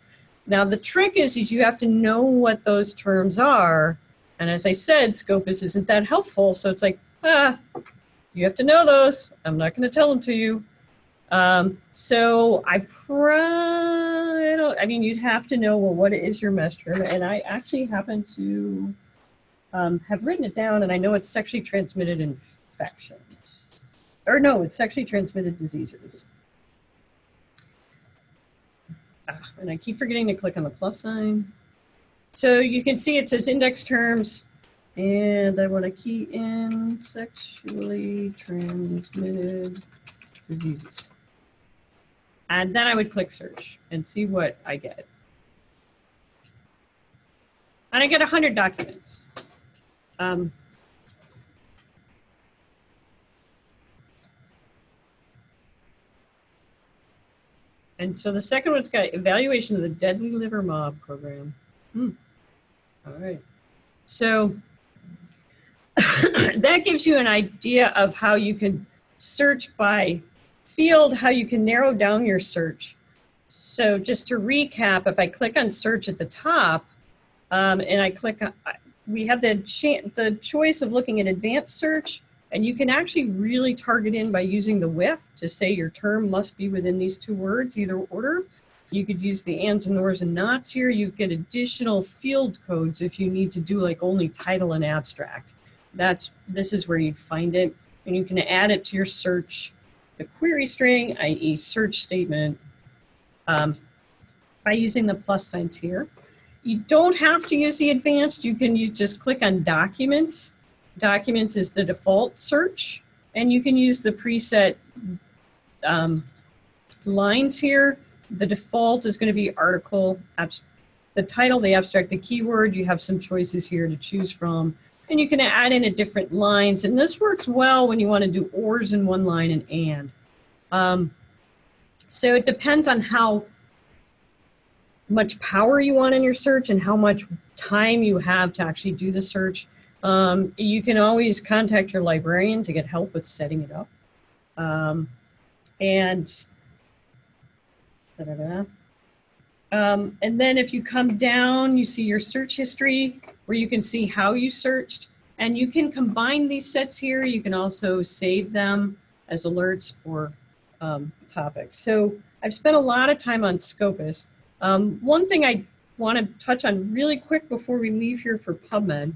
Now the trick is, is you have to know what those terms are. And as I said, Scopus isn't that helpful. So it's like, ah, you have to know those. I'm not going to tell them to you. Um, so I pro, I don't, I mean, you'd have to know, well, what is your mesh term? And I actually happen to um, have written it down and I know it's sexually transmitted infections. Or no, it's sexually transmitted diseases. Ah, and I keep forgetting to click on the plus sign. So you can see it says index terms, and I want to key in sexually transmitted diseases. And then I would click search and see what I get. And I get 100 documents. Um, and so the second one's got evaluation of the deadly liver mob program. Hmm. All right. So that gives you an idea of how you can search by field, how you can narrow down your search. So just to recap, if I click on search at the top um, and I click, on, we have the, the choice of looking at advanced search and you can actually really target in by using the with to say your term must be within these two words, either order. You could use the ands and ors and nots here. You get additional field codes if you need to do like only title and abstract. That's this is where you'd find it. And you can add it to your search, the query string, i.e. search statement, um, by using the plus signs here. You don't have to use the advanced. You can use, just click on documents. Documents is the default search. And you can use the preset um, lines here the default is going to be article, the title, the abstract, the keyword. You have some choices here to choose from. And you can add in a different lines. And this works well when you want to do ors in one line and and. Um, so it depends on how much power you want in your search and how much time you have to actually do the search. Um, you can always contact your librarian to get help with setting it up. Um, and um, and then if you come down, you see your search history where you can see how you searched. And you can combine these sets here. You can also save them as alerts for um, topics. So I've spent a lot of time on Scopus. Um, one thing I want to touch on really quick before we leave here for PubMed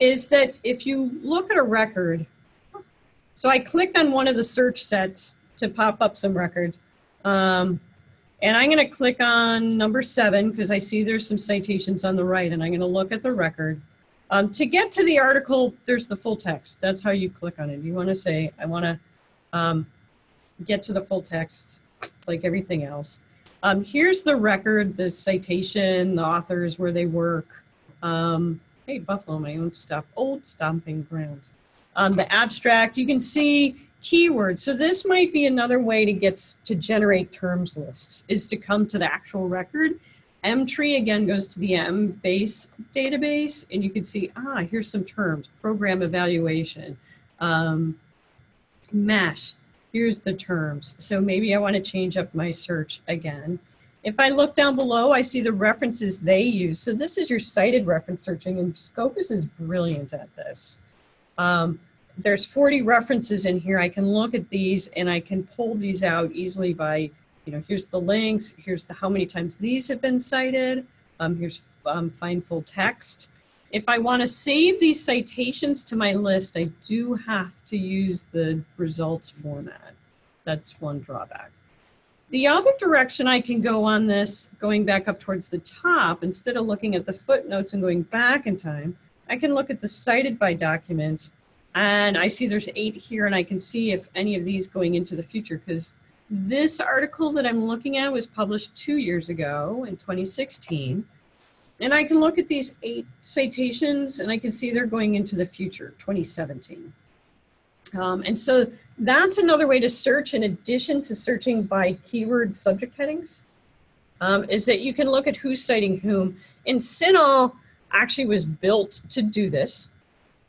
is that if you look at a record, so I clicked on one of the search sets to pop up some records. Um, and I'm going to click on number seven because I see there's some citations on the right, and I'm going to look at the record. Um, to get to the article, there's the full text. That's how you click on it. You want to say, I want to um, get to the full text, like everything else. Um, here's the record, the citation, the authors, where they work. Um, hey, Buffalo, my own stuff, old stomping grounds. Um, the abstract, you can see keywords. So this might be another way to get to generate terms lists is to come to the actual record. Emtree again goes to the Embase database and you can see, ah, here's some terms, program evaluation, um, MeSH, here's the terms. So maybe I want to change up my search again. If I look down below, I see the references they use. So this is your cited reference searching and Scopus is brilliant at this. Um, there's 40 references in here. I can look at these and I can pull these out easily by, you know, here's the links, here's the how many times these have been cited, um, here's um, find full text. If I want to save these citations to my list, I do have to use the results format. That's one drawback. The other direction I can go on this, going back up towards the top, instead of looking at the footnotes and going back in time, I can look at the cited by documents and I see there's eight here, and I can see if any of these going into the future because this article that I'm looking at was published two years ago in 2016. And I can look at these eight citations and I can see they're going into the future, 2017. Um, and so that's another way to search in addition to searching by keyword subject headings, um, is that you can look at who's citing whom. And CINAHL, actually was built to do this.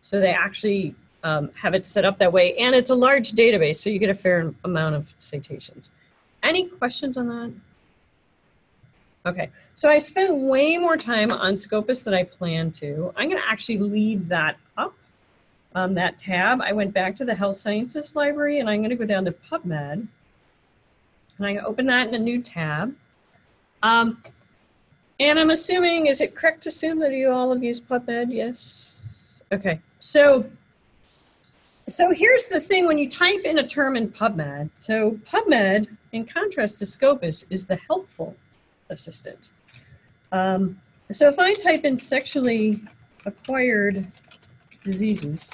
So they actually um, have it set up that way. And it's a large database, so you get a fair amount of citations. Any questions on that? Okay, so I spent way more time on Scopus than I planned to. I'm going to actually leave that up, um, that tab. I went back to the Health Sciences Library and I'm going to go down to PubMed. And I open that in a new tab. Um, and I'm assuming, is it correct to assume that you all have used PubMed? Yes. Okay, so so here's the thing when you type in a term in PubMed. So PubMed, in contrast to Scopus, is the helpful assistant. Um, so if I type in sexually acquired diseases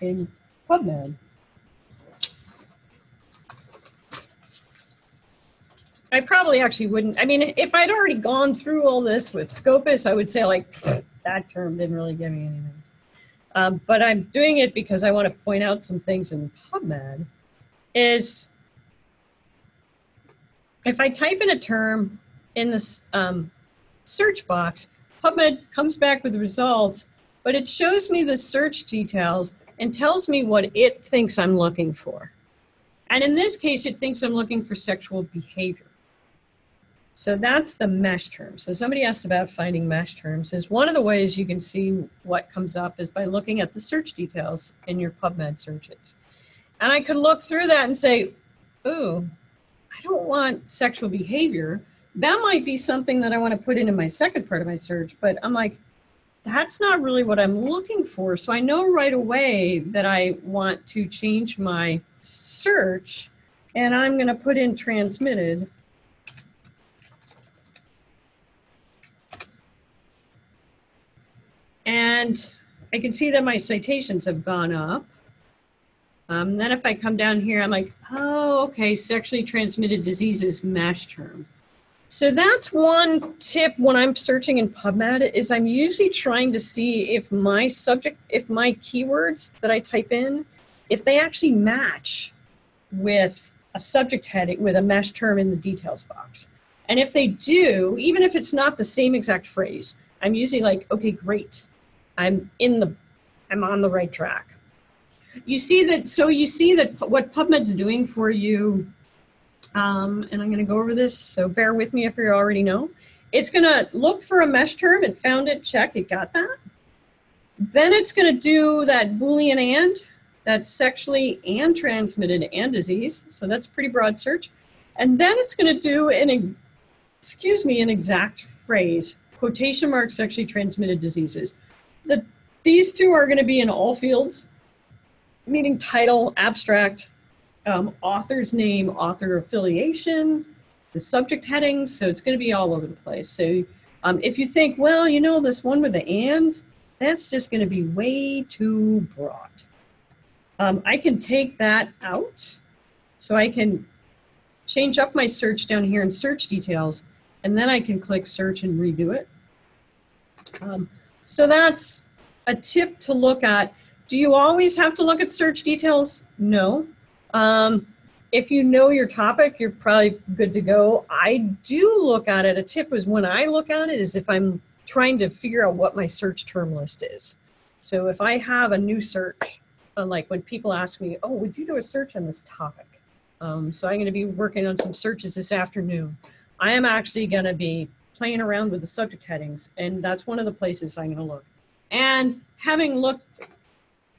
in PubMed, I probably actually wouldn't. I mean, if I'd already gone through all this with Scopus, I would say like that term didn't really give me anything. Um, but I'm doing it because I want to point out some things in PubMed. Is if I type in a term in this um, search box, PubMed comes back with results, but it shows me the search details and tells me what it thinks I'm looking for. And in this case, it thinks I'm looking for sexual behavior. So that's the mesh term. So somebody asked about finding mesh terms. Is one of the ways you can see what comes up is by looking at the search details in your PubMed searches. And I could look through that and say, ooh, don't want sexual behavior. That might be something that I want to put into my second part of my search, but I'm like, that's not really what I'm looking for. So I know right away that I want to change my search and I'm going to put in transmitted And I can see that my citations have gone up. Um, then if I come down here, I'm like, oh, okay, sexually transmitted diseases MeSH term. So that's one tip when I'm searching in PubMed is I'm usually trying to see if my subject, if my keywords that I type in, if they actually match with a subject heading with a MeSH term in the details box. And if they do, even if it's not the same exact phrase, I'm usually like, okay, great. I'm in the, I'm on the right track. You see that, so you see that what PubMed's doing for you, um, and I'm going to go over this, so bear with me if you already know. It's going to look for a mesh term. It found it, check, it got that. Then it's going to do that Boolean and, that's sexually and transmitted and disease. So that's pretty broad search. And then it's going to do an, excuse me, an exact phrase, quotation mark sexually transmitted diseases. The, these two are going to be in all fields, meaning title, abstract, um, author's name, author affiliation, the subject heading. So it's going to be all over the place. So um, if you think, well, you know, this one with the ands, that's just going to be way too broad. Um, I can take that out. So I can change up my search down here in search details, and then I can click search and redo it. Um, so that's a tip to look at. Do you always have to look at search details? No. Um, if you know your topic, you're probably good to go. I do look at it. A tip is when I look at it is if I'm trying to figure out what my search term list is. So if I have a new search, like when people ask me, oh, would you do a search on this topic? Um, so I'm going to be working on some searches this afternoon. I am actually going to be playing around with the subject headings, and that's one of the places I'm going to look. And having looked,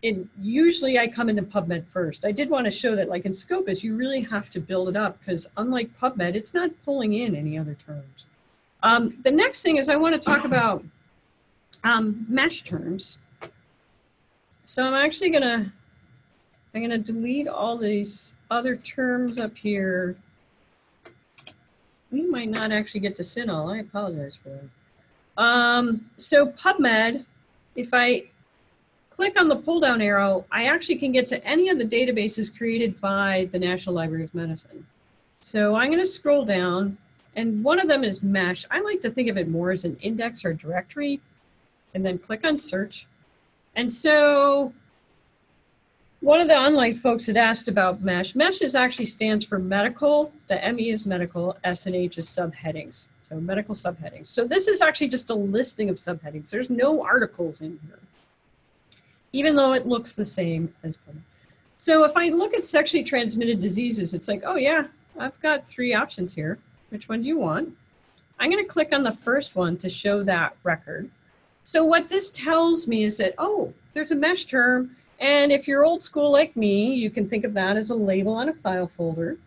in, usually I come into PubMed first. I did want to show that, like in Scopus, you really have to build it up because unlike PubMed, it's not pulling in any other terms. Um, the next thing is I want to talk about um, mesh terms. So I'm actually going to I'm to delete all these other terms up here we might not actually get to CINAHL. I apologize for that. Um, so PubMed, if I click on the pull down arrow, I actually can get to any of the databases created by the National Library of Medicine. So I'm going to scroll down, and one of them is MESH. I like to think of it more as an index or directory, and then click on search. And so one of the online folks had asked about MESH. MESH is actually stands for medical. The ME is medical, S and H is subheadings. So medical subheadings. So this is actually just a listing of subheadings. There's no articles in here, even though it looks the same as. So if I look at sexually transmitted diseases, it's like, oh yeah, I've got three options here. Which one do you want? I'm going to click on the first one to show that record. So what this tells me is that, oh, there's a mesh term. And if you're old school like me, you can think of that as a label on a file folder.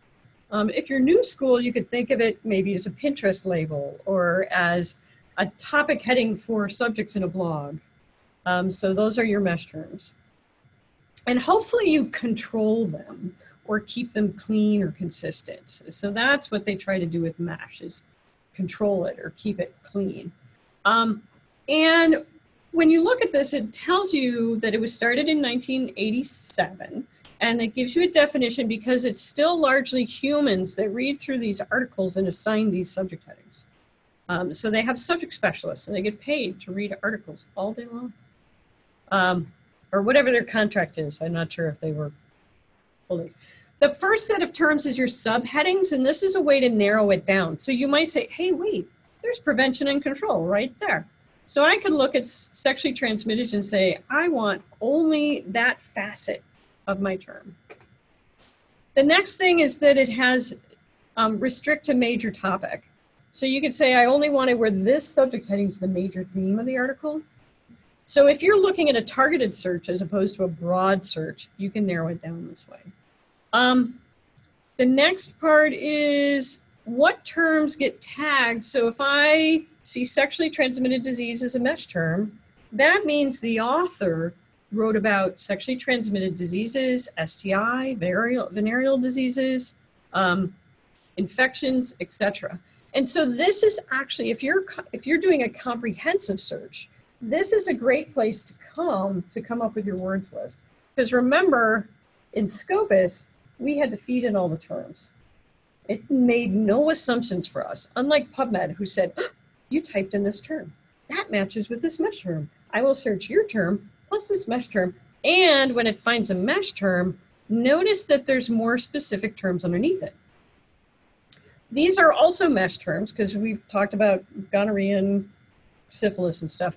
Um, if you're new school, you could think of it maybe as a Pinterest label or as a topic heading for subjects in a blog. Um, so those are your mesh terms. And hopefully you control them or keep them clean or consistent. So that's what they try to do with mesh is control it or keep it clean. Um, and when you look at this, it tells you that it was started in 1987 and it gives you a definition because it's still largely humans that read through these articles and assign these subject headings. Um, so they have subject specialists and they get paid to read articles all day long. Um, or whatever their contract is. I'm not sure if they were fully. The first set of terms is your subheadings, and this is a way to narrow it down. So you might say, hey, wait, there's prevention and control right there. So I could look at sexually transmitted and say, I want only that facet of my term. The next thing is that it has um, restrict to major topic. So you could say, I only want it where this subject heading is the major theme of the article. So if you're looking at a targeted search as opposed to a broad search, you can narrow it down this way. Um, the next part is what terms get tagged. So if I see sexually transmitted disease as a mesh term, that means the author wrote about sexually transmitted diseases, STI, venereal, venereal diseases, um, infections, etc. And so this is actually, if you're if you're doing a comprehensive search, this is a great place to come to come up with your words list. Because remember, in Scopus, we had to feed in all the terms. It made no assumptions for us, unlike PubMed, who said, oh, you typed in this term. That matches with this mesh term. I will search your term plus this mesh term. And when it finds a mesh term, notice that there's more specific terms underneath it. These are also mesh terms because we've talked about gonorrhea and syphilis and stuff.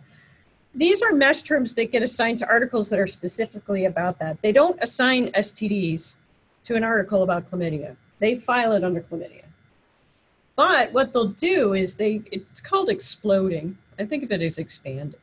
These are mesh terms that get assigned to articles that are specifically about that. They don't assign STDs to an article about chlamydia. They file it under chlamydia. But what they'll do is they, it's called exploding. I think of it as expanding.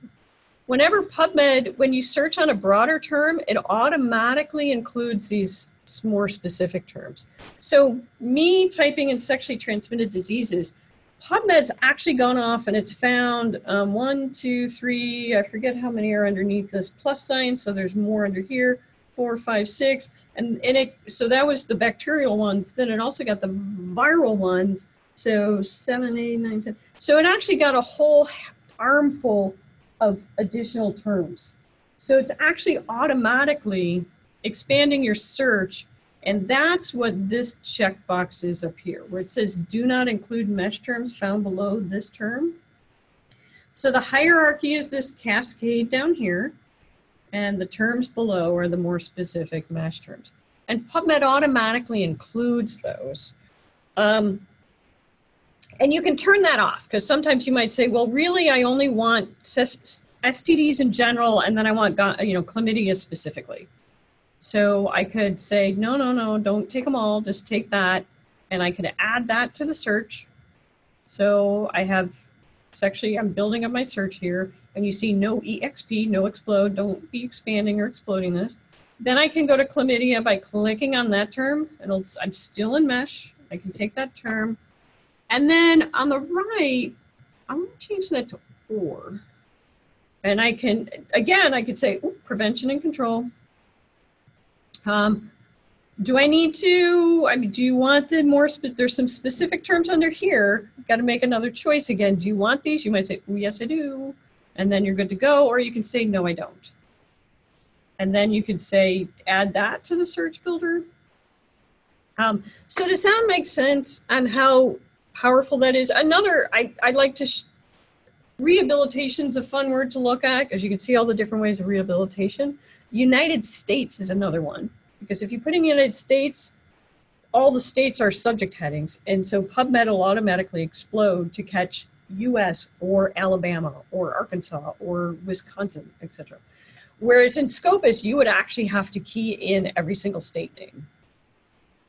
Whenever PubMed, when you search on a broader term, it automatically includes these more specific terms. So me typing in sexually transmitted diseases, PubMed's actually gone off and it's found um, one, two, three, I forget how many are underneath this plus sign, so there's more under here, four, five, six. And, and it, so that was the bacterial ones. Then it also got the viral ones. So seven, eight, nine, ten. So it actually got a whole armful of additional terms. So it's actually automatically expanding your search and that's what this checkbox is up here, where it says do not include mesh terms found below this term. So the hierarchy is this cascade down here, and the terms below are the more specific mesh terms. And PubMed automatically includes those. Um, and you can turn that off because sometimes you might say, well, really, I only want STDs in general, and then I want you know chlamydia specifically. So I could say, no, no, no, don't take them all, just take that. And I could add that to the search. So I have, it's actually, I'm building up my search here. And you see no EXP, no explode, don't be expanding or exploding this. Then I can go to chlamydia by clicking on that term. It'll, I'm still in mesh. I can take that term. And then on the right, I'm to change that to or. And I can, again, I could say prevention and control. Um, do I need to, I mean, do you want the more, there's some specific terms under here. Got to make another choice again. Do you want these? You might say, oh, yes, I do. And then you're good to go. Or you can say, no, I don't. And then you could say, add that to the search builder. Um, so does that make sense on how powerful that is? Another, I, I'd like to, rehabilitation's a fun word to look at because you can see all the different ways of rehabilitation. United States is another one because if you put in United States, all the states are subject headings. And so PubMed will automatically explode to catch US or Alabama or Arkansas or Wisconsin, etc. Whereas in Scopus, you would actually have to key in every single state name.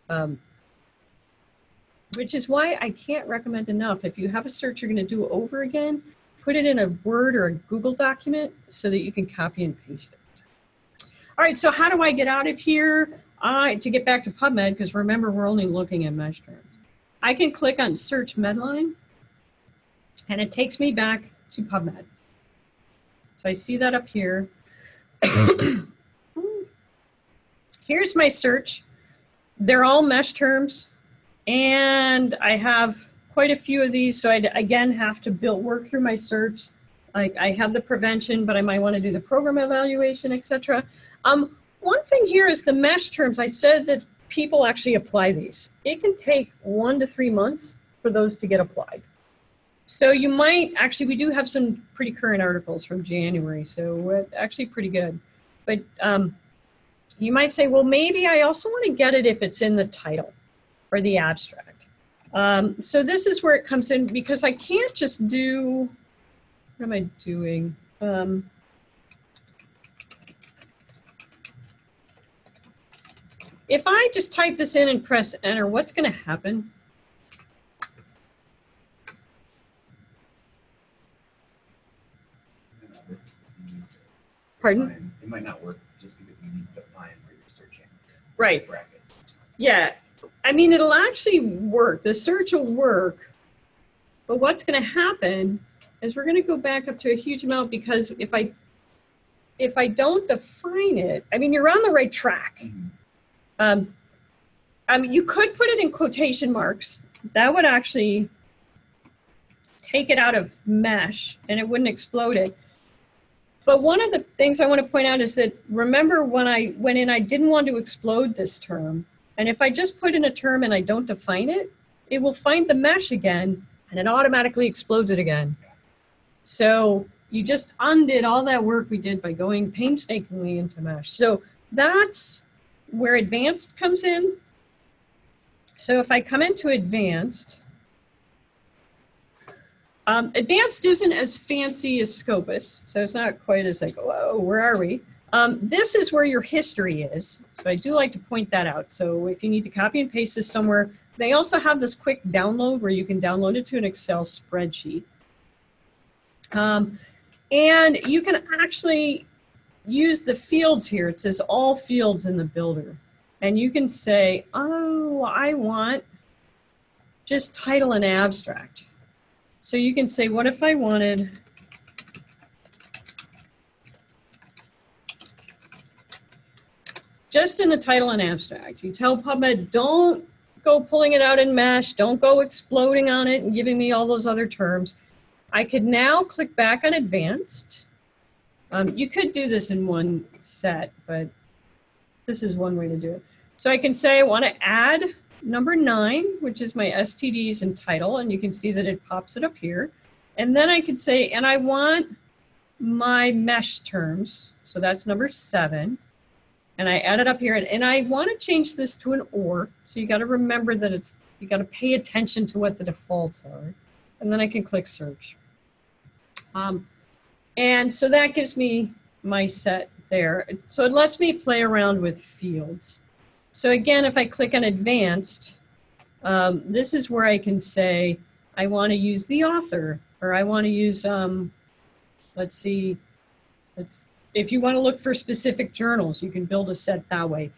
Um, which is why I can't recommend enough. If you have a search you're going to do over again, put it in a Word or a Google document so that you can copy and paste it. All right, so how do I get out of here? I to get back to PubMed, because remember, we're only looking at mesh terms. I can click on Search Medline, and it takes me back to PubMed. So I see that up here. Here's my search. They're all mesh terms, and I have quite a few of these. So I again have to build work through my search. Like I have the prevention, but I might want to do the program evaluation, etc. Um, one thing here is the mesh terms. I said that people actually apply these. It can take one to three months for those to get applied. So you might actually, we do have some pretty current articles from January, so actually pretty good. But um, you might say, well, maybe I also want to get it if it's in the title or the abstract. Um, so this is where it comes in because I can't just do, what am I doing? Um, if I just type this in and press enter, what's going to happen? Pardon?
It might not work just because you need to define where you're searching.
Right.
Brackets.
Yeah. I mean, it'll actually work. The search will work. But what's going to happen is we're going to go back up to a huge amount because if I if I don't define it, I mean, you're on the right track.
Mhm.
Um, I mean, you could put it in quotation marks. That would actually take it out of mesh and it wouldn't explode it. But one of the things I want to point out is that remember when I went in, I didn't want to explode this term. And if I just put in a term and I don't define it, it will find the mesh again and it automatically explodes it again. So you just undid all that work we did by going painstakingly into mesh. So that's where advanced comes in. So if I come into advanced, um, advanced isn't as fancy as Scopus, so it's not quite as like, whoa, where are we? Um, this is where your history is. So I do like to point that out. So if you need to copy and paste this somewhere, they also have this quick download where you can download it to an Excel spreadsheet. Um, and you can actually use the fields here. It says all fields in the builder. And you can say, oh, I want just title and abstract. So you can say, what if I wanted just in the title and abstract? You tell PubMed, don't go pulling it out in mesh, don't go exploding on it and giving me all those other terms. I could now click back on advanced. Um, you could do this in one set, but this is one way to do it. So I can say I want to add number nine, which is my STDs and title, and you can see that it pops it up here. And then I could say, and I want my mesh terms. So that's number seven. And I add it up here, and, and I want to change this to an or. So you got to remember that it's, you got to pay attention to what the defaults are. And then I can click search. Um, and so that gives me my set there. So it lets me play around with fields. So again, if I click on advanced, um, this is where I can say, I want to use the author, or I want to use, um, let's see, let's, if you want to look for specific journals, you can build a set that way.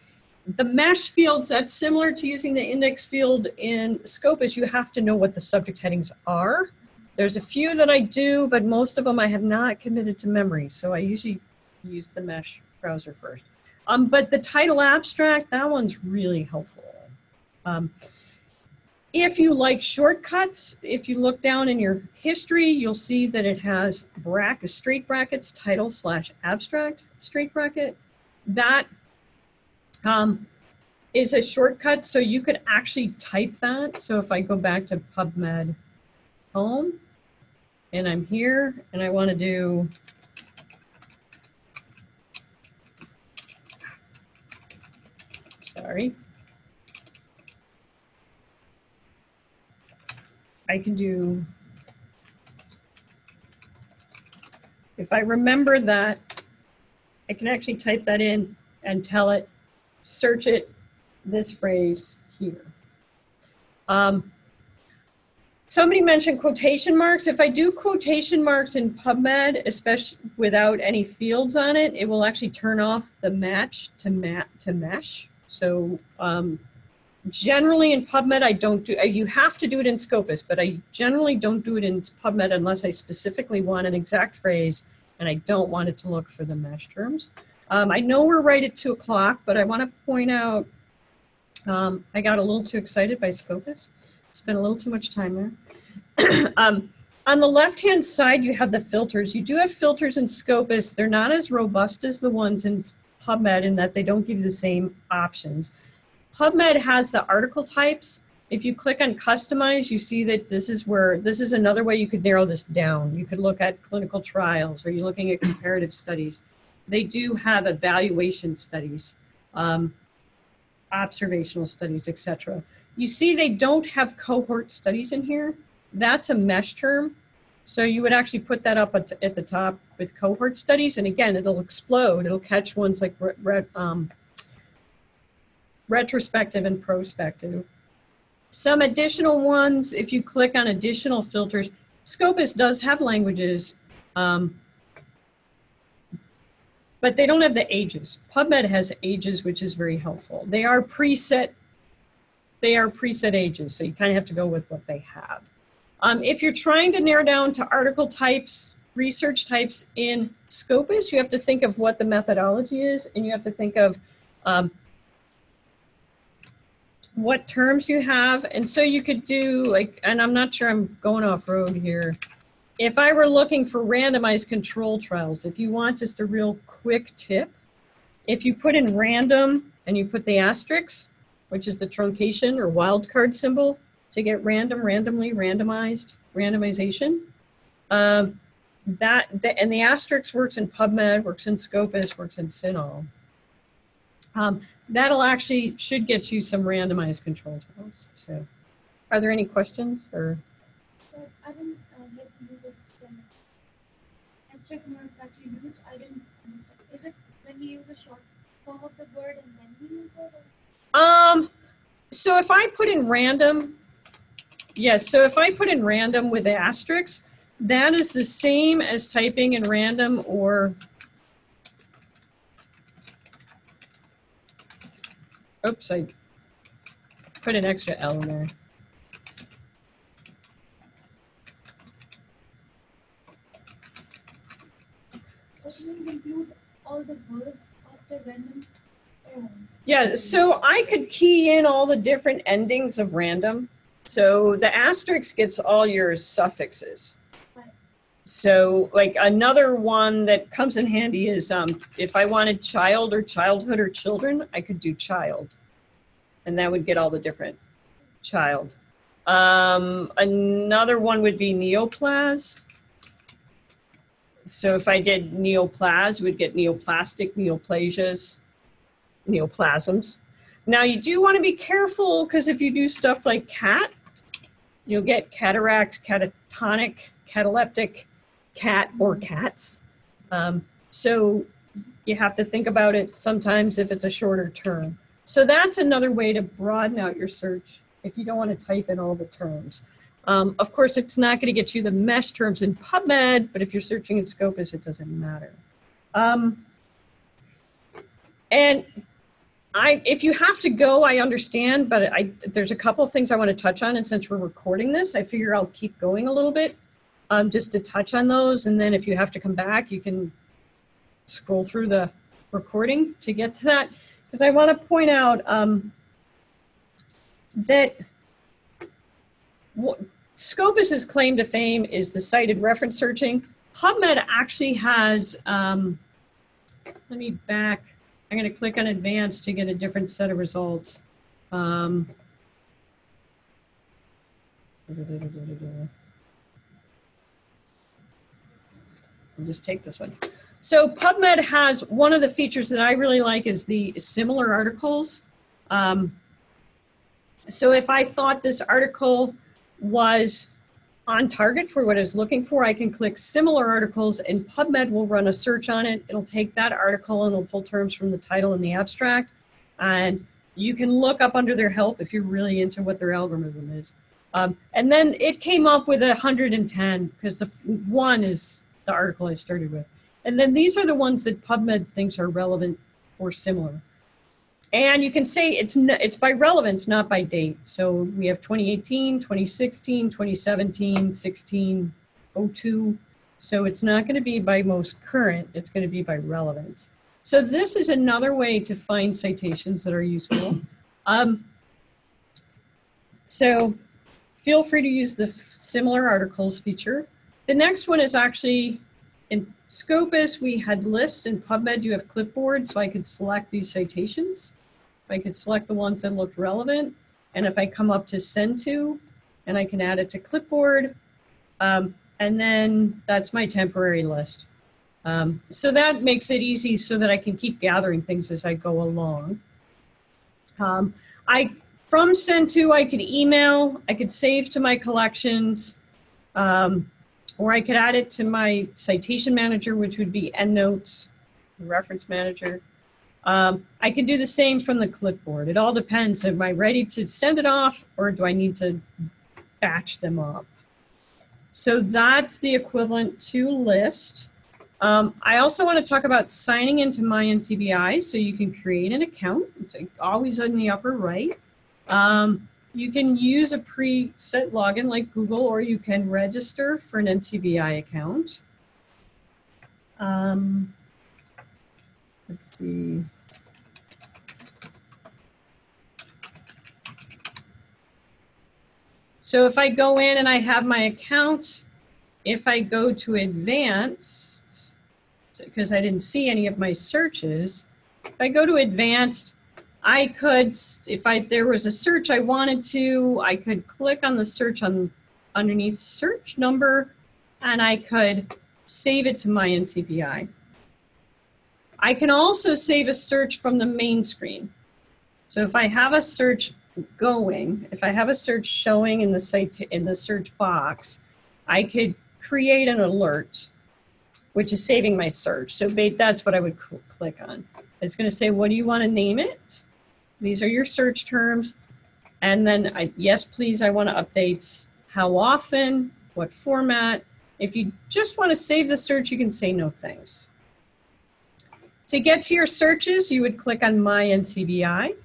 The mesh fields, that's similar to using the index field in Scopus. You have to know what the subject headings are. There's a few that I do, but most of them I have not committed to memory. So I usually use the mesh browser first. Um, but the title abstract, that one's really helpful. Um, if you like shortcuts, if you look down in your history, you'll see that it has bracket, straight brackets, title slash abstract straight bracket. That um, is a shortcut, so you could actually type that. So if I go back to PubMed home and I'm here and I want to do sorry. I can do, if I remember that, I can actually type that in and tell it, search it, this phrase here. Um, Somebody mentioned quotation marks. If I do quotation marks in PubMed, especially without any fields on it, it will actually turn off the match to mat to mesh. So um, generally in PubMed, I don't do. You have to do it in Scopus, but I generally don't do it in PubMed unless I specifically want an exact phrase and I don't want it to look for the mesh terms. Um, I know we're right at two o'clock, but I want to point out um, I got a little too excited by Scopus. Spent a little too much time there. um, on the left-hand side, you have the filters. You do have filters in Scopus. They're not as robust as the ones in PubMed in that they don't give you the same options. PubMed has the article types. If you click on customize, you see that this is where, this is another way you could narrow this down. You could look at clinical trials or you're looking at comparative studies. They do have evaluation studies, um, observational studies, etc. You see they don't have cohort studies in here. That's a MeSH term. So you would actually put that up at, at the top with cohort studies. And again, it'll explode. It'll catch ones like re, re, um, retrospective and prospective. Some additional ones, if you click on additional filters, Scopus does have languages, um, but they don't have the ages. PubMed has ages, which is very helpful. They are preset, they are preset ages, so you kind of have to go with what they have. Um, if you're trying to narrow down to article types, research types in Scopus, you have to think of what the methodology is, and you have to think of um, what terms you have. And so you could do like, and I'm not sure I'm going off road here. If I were looking for randomized control trials, if you want just a real quick tip, if you put in random and you put the asterisk, which is the truncation or wildcard symbol, to get random, randomly, randomized, randomization. Um, that, the, and the asterisk works in PubMed, works in Scopus, works in CINAHL. Um, that'll actually should get you some randomized control trials. So, are there any questions or?
So I didn't uh, get use it. Um, asterisk mark that you used. I didn't understand. Is it when we use a short form of the word and then we use it? Or?
Um, so if I put in random, yes. So if I put in random with the asterisk, that is the same as typing in random or. Oops, I put an extra L in there.
Does include all the words after random?
Yeah, so I could key in all the different endings of random. So the asterisk gets all your suffixes. So like another one that comes in handy is um, if I wanted child or childhood or children, I could do child. And that would get all the different child. Um, another one would be neoplas. So if I did neoplas, we'd get neoplastic, neoplasias neoplasms. Now you do want to be careful because if you do stuff like cat, you'll get cataracts, catatonic, cataleptic, cat or cats. Um, so you have to think about it sometimes if it's a shorter term. So that's another way to broaden out your search if you don't want to type in all the terms. Um, of course, it's not going to get you the MeSH terms in PubMed, but if you're searching in Scopus, it doesn't matter. Um, and I, if you have to go, I understand, but I, there's a couple of things I want to touch on. And since we're recording this, I figure I'll keep going a little bit um, just to touch on those. And then if you have to come back, you can scroll through the recording to get to that. Because I want to point out um, that what, Scopus's claim to fame is the cited reference searching. PubMed actually has, um, let me back. I'm going to click on advanced to get a different set of results. Um, I'll just take this one. So PubMed has one of the features that I really like is the similar articles. Um, so if I thought this article was on target for what I was looking for, I can click similar articles and PubMed will run a search on it. It'll take that article and it'll pull terms from the title and the abstract. And you can look up under their help if you're really into what their algorithm is. Um, and then it came up with 110 because the one is the article I started with. And then these are the ones that PubMed thinks are relevant or similar. And you can say it's it's by relevance, not by date. So we have 2018, 2016, 2017, 16, 02. So it's not going to be by most current, it's going to be by relevance. So this is another way to find citations that are useful. Um, so feel free to use the similar articles feature. The next one is actually in Scopus, we had lists. In PubMed, you have clipboard, so I could select these citations. I could select the ones that looked relevant. And if I come up to send to, and I can add it to clipboard, um, and then that's my temporary list. Um, so that makes it easy so that I can keep gathering things as I go along. Um, I from send to, I could email, I could save to my collections, um, or I could add it to my citation manager, which would be EndNotes, reference manager. Um, I can do the same from the clipboard. It all depends. Am I ready to send it off or do I need to batch them up? So that's the equivalent to list. Um, I also want to talk about signing into my MyNCBI so you can create an account. It's always in the upper right. Um, you can use a preset login like Google or you can register for an NCBI account. Um, let's see. So if I go in and I have my account, if I go to advanced, because I didn't see any of my searches, if I go to advanced, I could, if I there was a search I wanted to, I could click on the search on underneath search number, and I could save it to my NCBI. I can also save a search from the main screen. So if I have a search going, if I have a search showing in the site in the search box, I could create an alert, which is saving my search. So that's what I would click on. It's going to say, what do you want to name it? These are your search terms. And then, I, yes, please, I want to update how often, what format. If you just want to save the search, you can say no thanks. To get to your searches, you would click on My NCBI.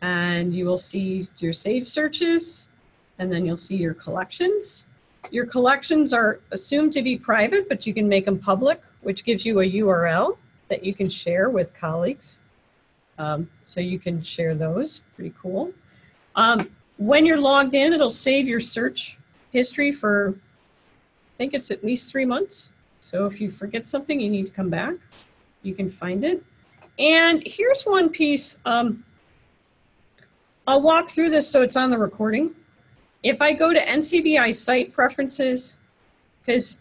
And you will see your saved searches. And then you'll see your collections. Your collections are assumed to be private, but you can make them public, which gives you a URL that you can share with colleagues. Um, so you can share those. Pretty cool. Um, when you're logged in, it'll save your search history for, I think it's at least three months. So if you forget something, you need to come back. You can find it. And here's one piece. Um, I'll walk through this so it's on the recording. If I go to NCBI site preferences, because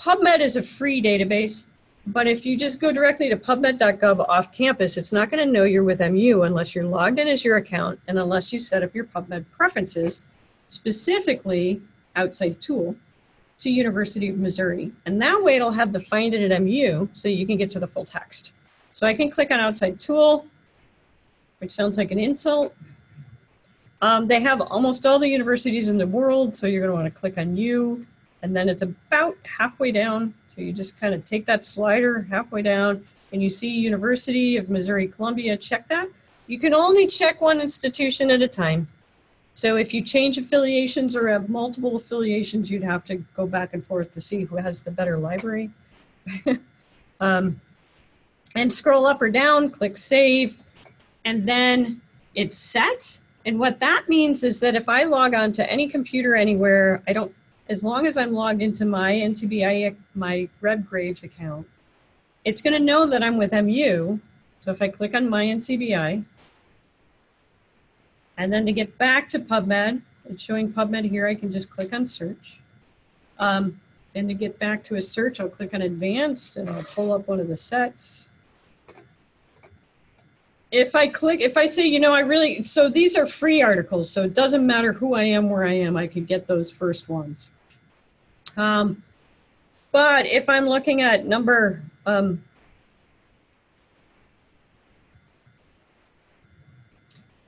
PubMed is a free database, but if you just go directly to pubmed.gov off campus, it's not going to know you're with MU unless you're logged in as your account and unless you set up your PubMed preferences, specifically outside tool to University of Missouri. And that way it'll have the find it at MU so you can get to the full text. So I can click on outside tool, which sounds like an insult. Um, they have almost all the universities in the world, so you're going to want to click on you. and then it's about halfway down. So you just kind of take that slider halfway down, and you see University of Missouri Columbia. Check that. You can only check one institution at a time. So if you change affiliations or have multiple affiliations, you'd have to go back and forth to see who has the better library. um, and scroll up or down, click save, and then it's set. And what that means is that if I log on to any computer anywhere, I don't, as long as I'm logged into my NCBI, my RevGraves account, it's going to know that I'm with MU. So if I click on my NCBI, and then to get back to PubMed, it's showing PubMed here, I can just click on search. Um, and to get back to a search, I'll click on advanced and I'll pull up one of the sets. if I click, if I say, you know, I really, so these are free articles, so it doesn't matter who I am, where I am, I could get those first ones. Um, but if I'm looking at number, um,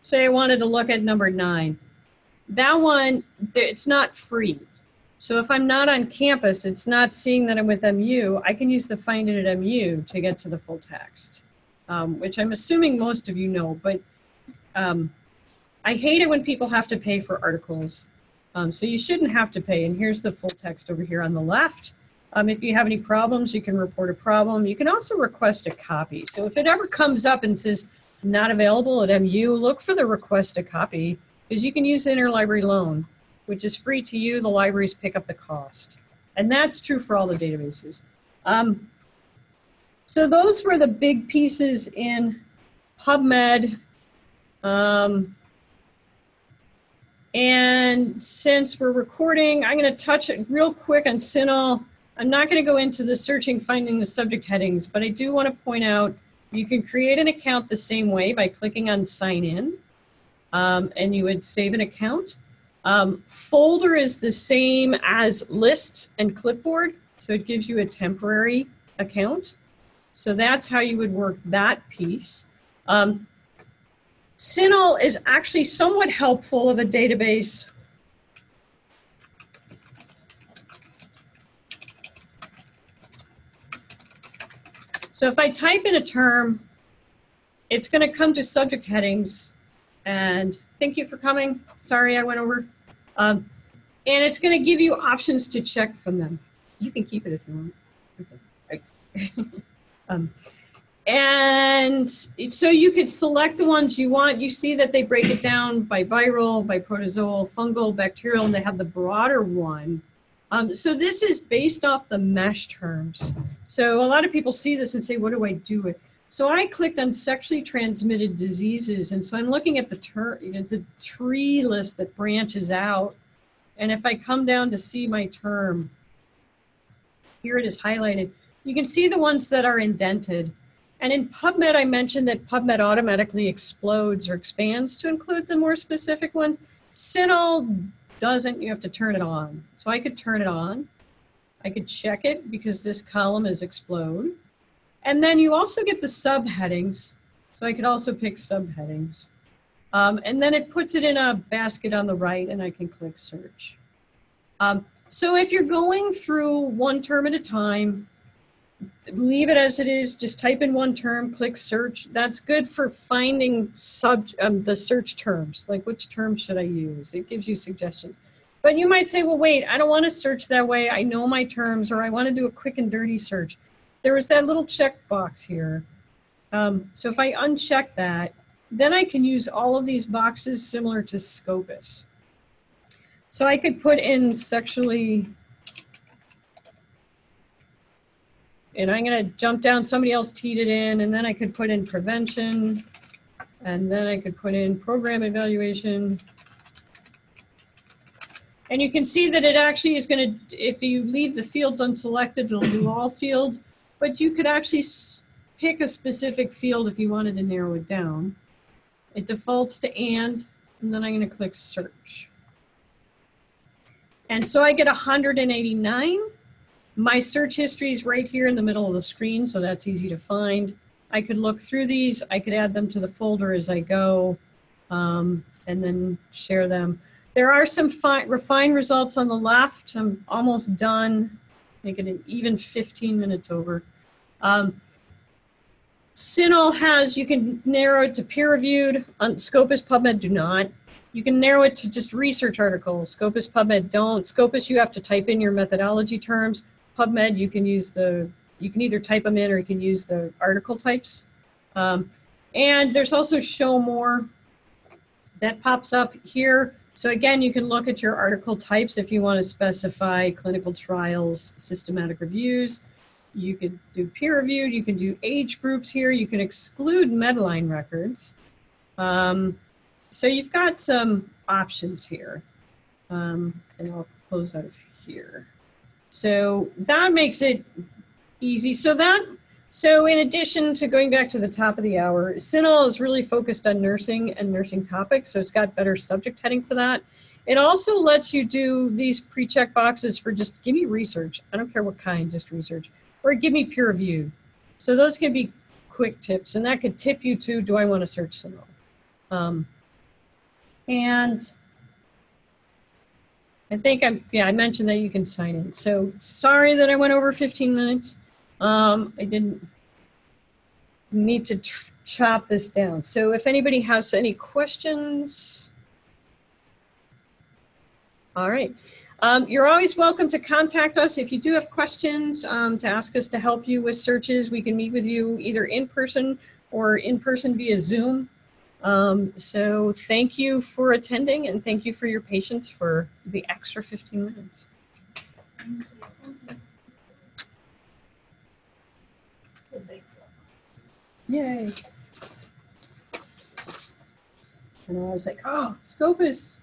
say I wanted to look at number nine, that one, it's not free. So if I'm not on campus, it's not seeing that I'm with MU, I can use the find it at MU to get to the full text, um, which I'm assuming most of you know, but um, I hate it when people have to pay for articles. Um, so you shouldn't have to pay. And here's the full text over here on the left. Um, if you have any problems, you can report a problem. You can also request a copy. So if it ever comes up and says not available at MU, look for the request a copy because you can use interlibrary loan, which is free to you. The libraries pick up the cost. And that's true for all the databases. Um, so those were the big pieces in PubMed. Um, and since we're recording, I'm going to touch it real quick on CINAHL. I'm not going to go into the searching, finding the subject headings, but I do want to point out you can create an account the same way by clicking on sign in, um, and you would save an account. Um, folder is the same as lists and clipboard, so it gives you a temporary account. So that's how you would work that piece. Um, CINAHL is actually somewhat helpful of a database. So if I type in a term, it's going to come to subject headings. And thank you for coming. Sorry I went over. Um, and it's going to give you options to check from them. You can keep it if you want. Okay. um, and so you could select the ones you want. You see that they break it down by viral, by protozoal, fungal, bacterial, and they have the broader one. Um, so this is based off the MeSH terms. So a lot of people see this and say, what do I do with? So I clicked on sexually transmitted diseases. And so I'm looking at the, ter- you know, the tree list that branches out. And if I come down to see my term, here it is highlighted. You can see the ones that are indented. And in PubMed, I mentioned that PubMed automatically explodes or expands to include the more specific ones. CINAHL doesn't, you have to turn it on. So I could turn it on. I could check it because this column is explode. And then you also get the subheadings. So I could also pick subheadings. Um, and then it puts it in a basket on the right and I can click search. Um, so if you're going through one term at a time, leave it as it is. Just type in one term, click search. That's good for finding sub um, the search terms. Like which term should I use? It gives you suggestions. But you might say, well, wait, I don't want to search that way. I know my terms, or I want to do a quick and dirty search. There is that little checkbox here. Um, so if I uncheck that, then I can use all of these boxes similar to Scopus. So I could put in sexually and I'm going to jump down. Somebody else teed it in, and then I could put in prevention, and then I could put in program evaluation. And you can see that it actually is going to, if you leave the fields unselected, it'll do all fields, but you could actually pick a specific field if you wanted to narrow it down. It defaults to and, and then I'm going to click search. And so I get 189. My search history is right here in the middle of the screen, so that's easy to find. I could look through these. I could add them to the folder as I go um, and then share them. There are some refined results on the left. I'm almost done. making it even 15 minutes over. Um, CINAHL has, you can narrow it to peer reviewed. On Scopus PubMed do not. You can narrow it to just research articles. Scopus PubMed don't. Scopus, you have to type in your methodology terms. PubMed, you can use the, you can either type them in or you can use the article types. Um, and there's also show more that pops up here. So again, you can look at your article types if you want to specify clinical trials, systematic reviews. You can do peer reviewed, you can do age groups here, you can exclude Medline records. Um, so you've got some options here. Um, and I'll close out of here. So that makes it easy. So that So in addition to going back to the top of the hour, CINAHL is really focused on nursing and nursing topics, so it's got better subject heading for that. It also lets you do these pre-check boxes for just give me research. I don't care what kind, just research. Or give me peer review. So those can be quick tips, and that could tip you to do I want to search CINAHL? Um, and I think I'm, yeah, I mentioned that you can sign in. So sorry that I went over 15 minutes. Um, I didn't need to tr- chop this down. So if anybody has any questions, all right. Um, you're always welcome to contact us if you do have questions um, to ask us to help you with searches. We can meet with you either in person or in person via Zoom. Um, so thank you for attending and thank you for your patience for the extra 15 minutes. Yay. And I was like, oh, Scopus.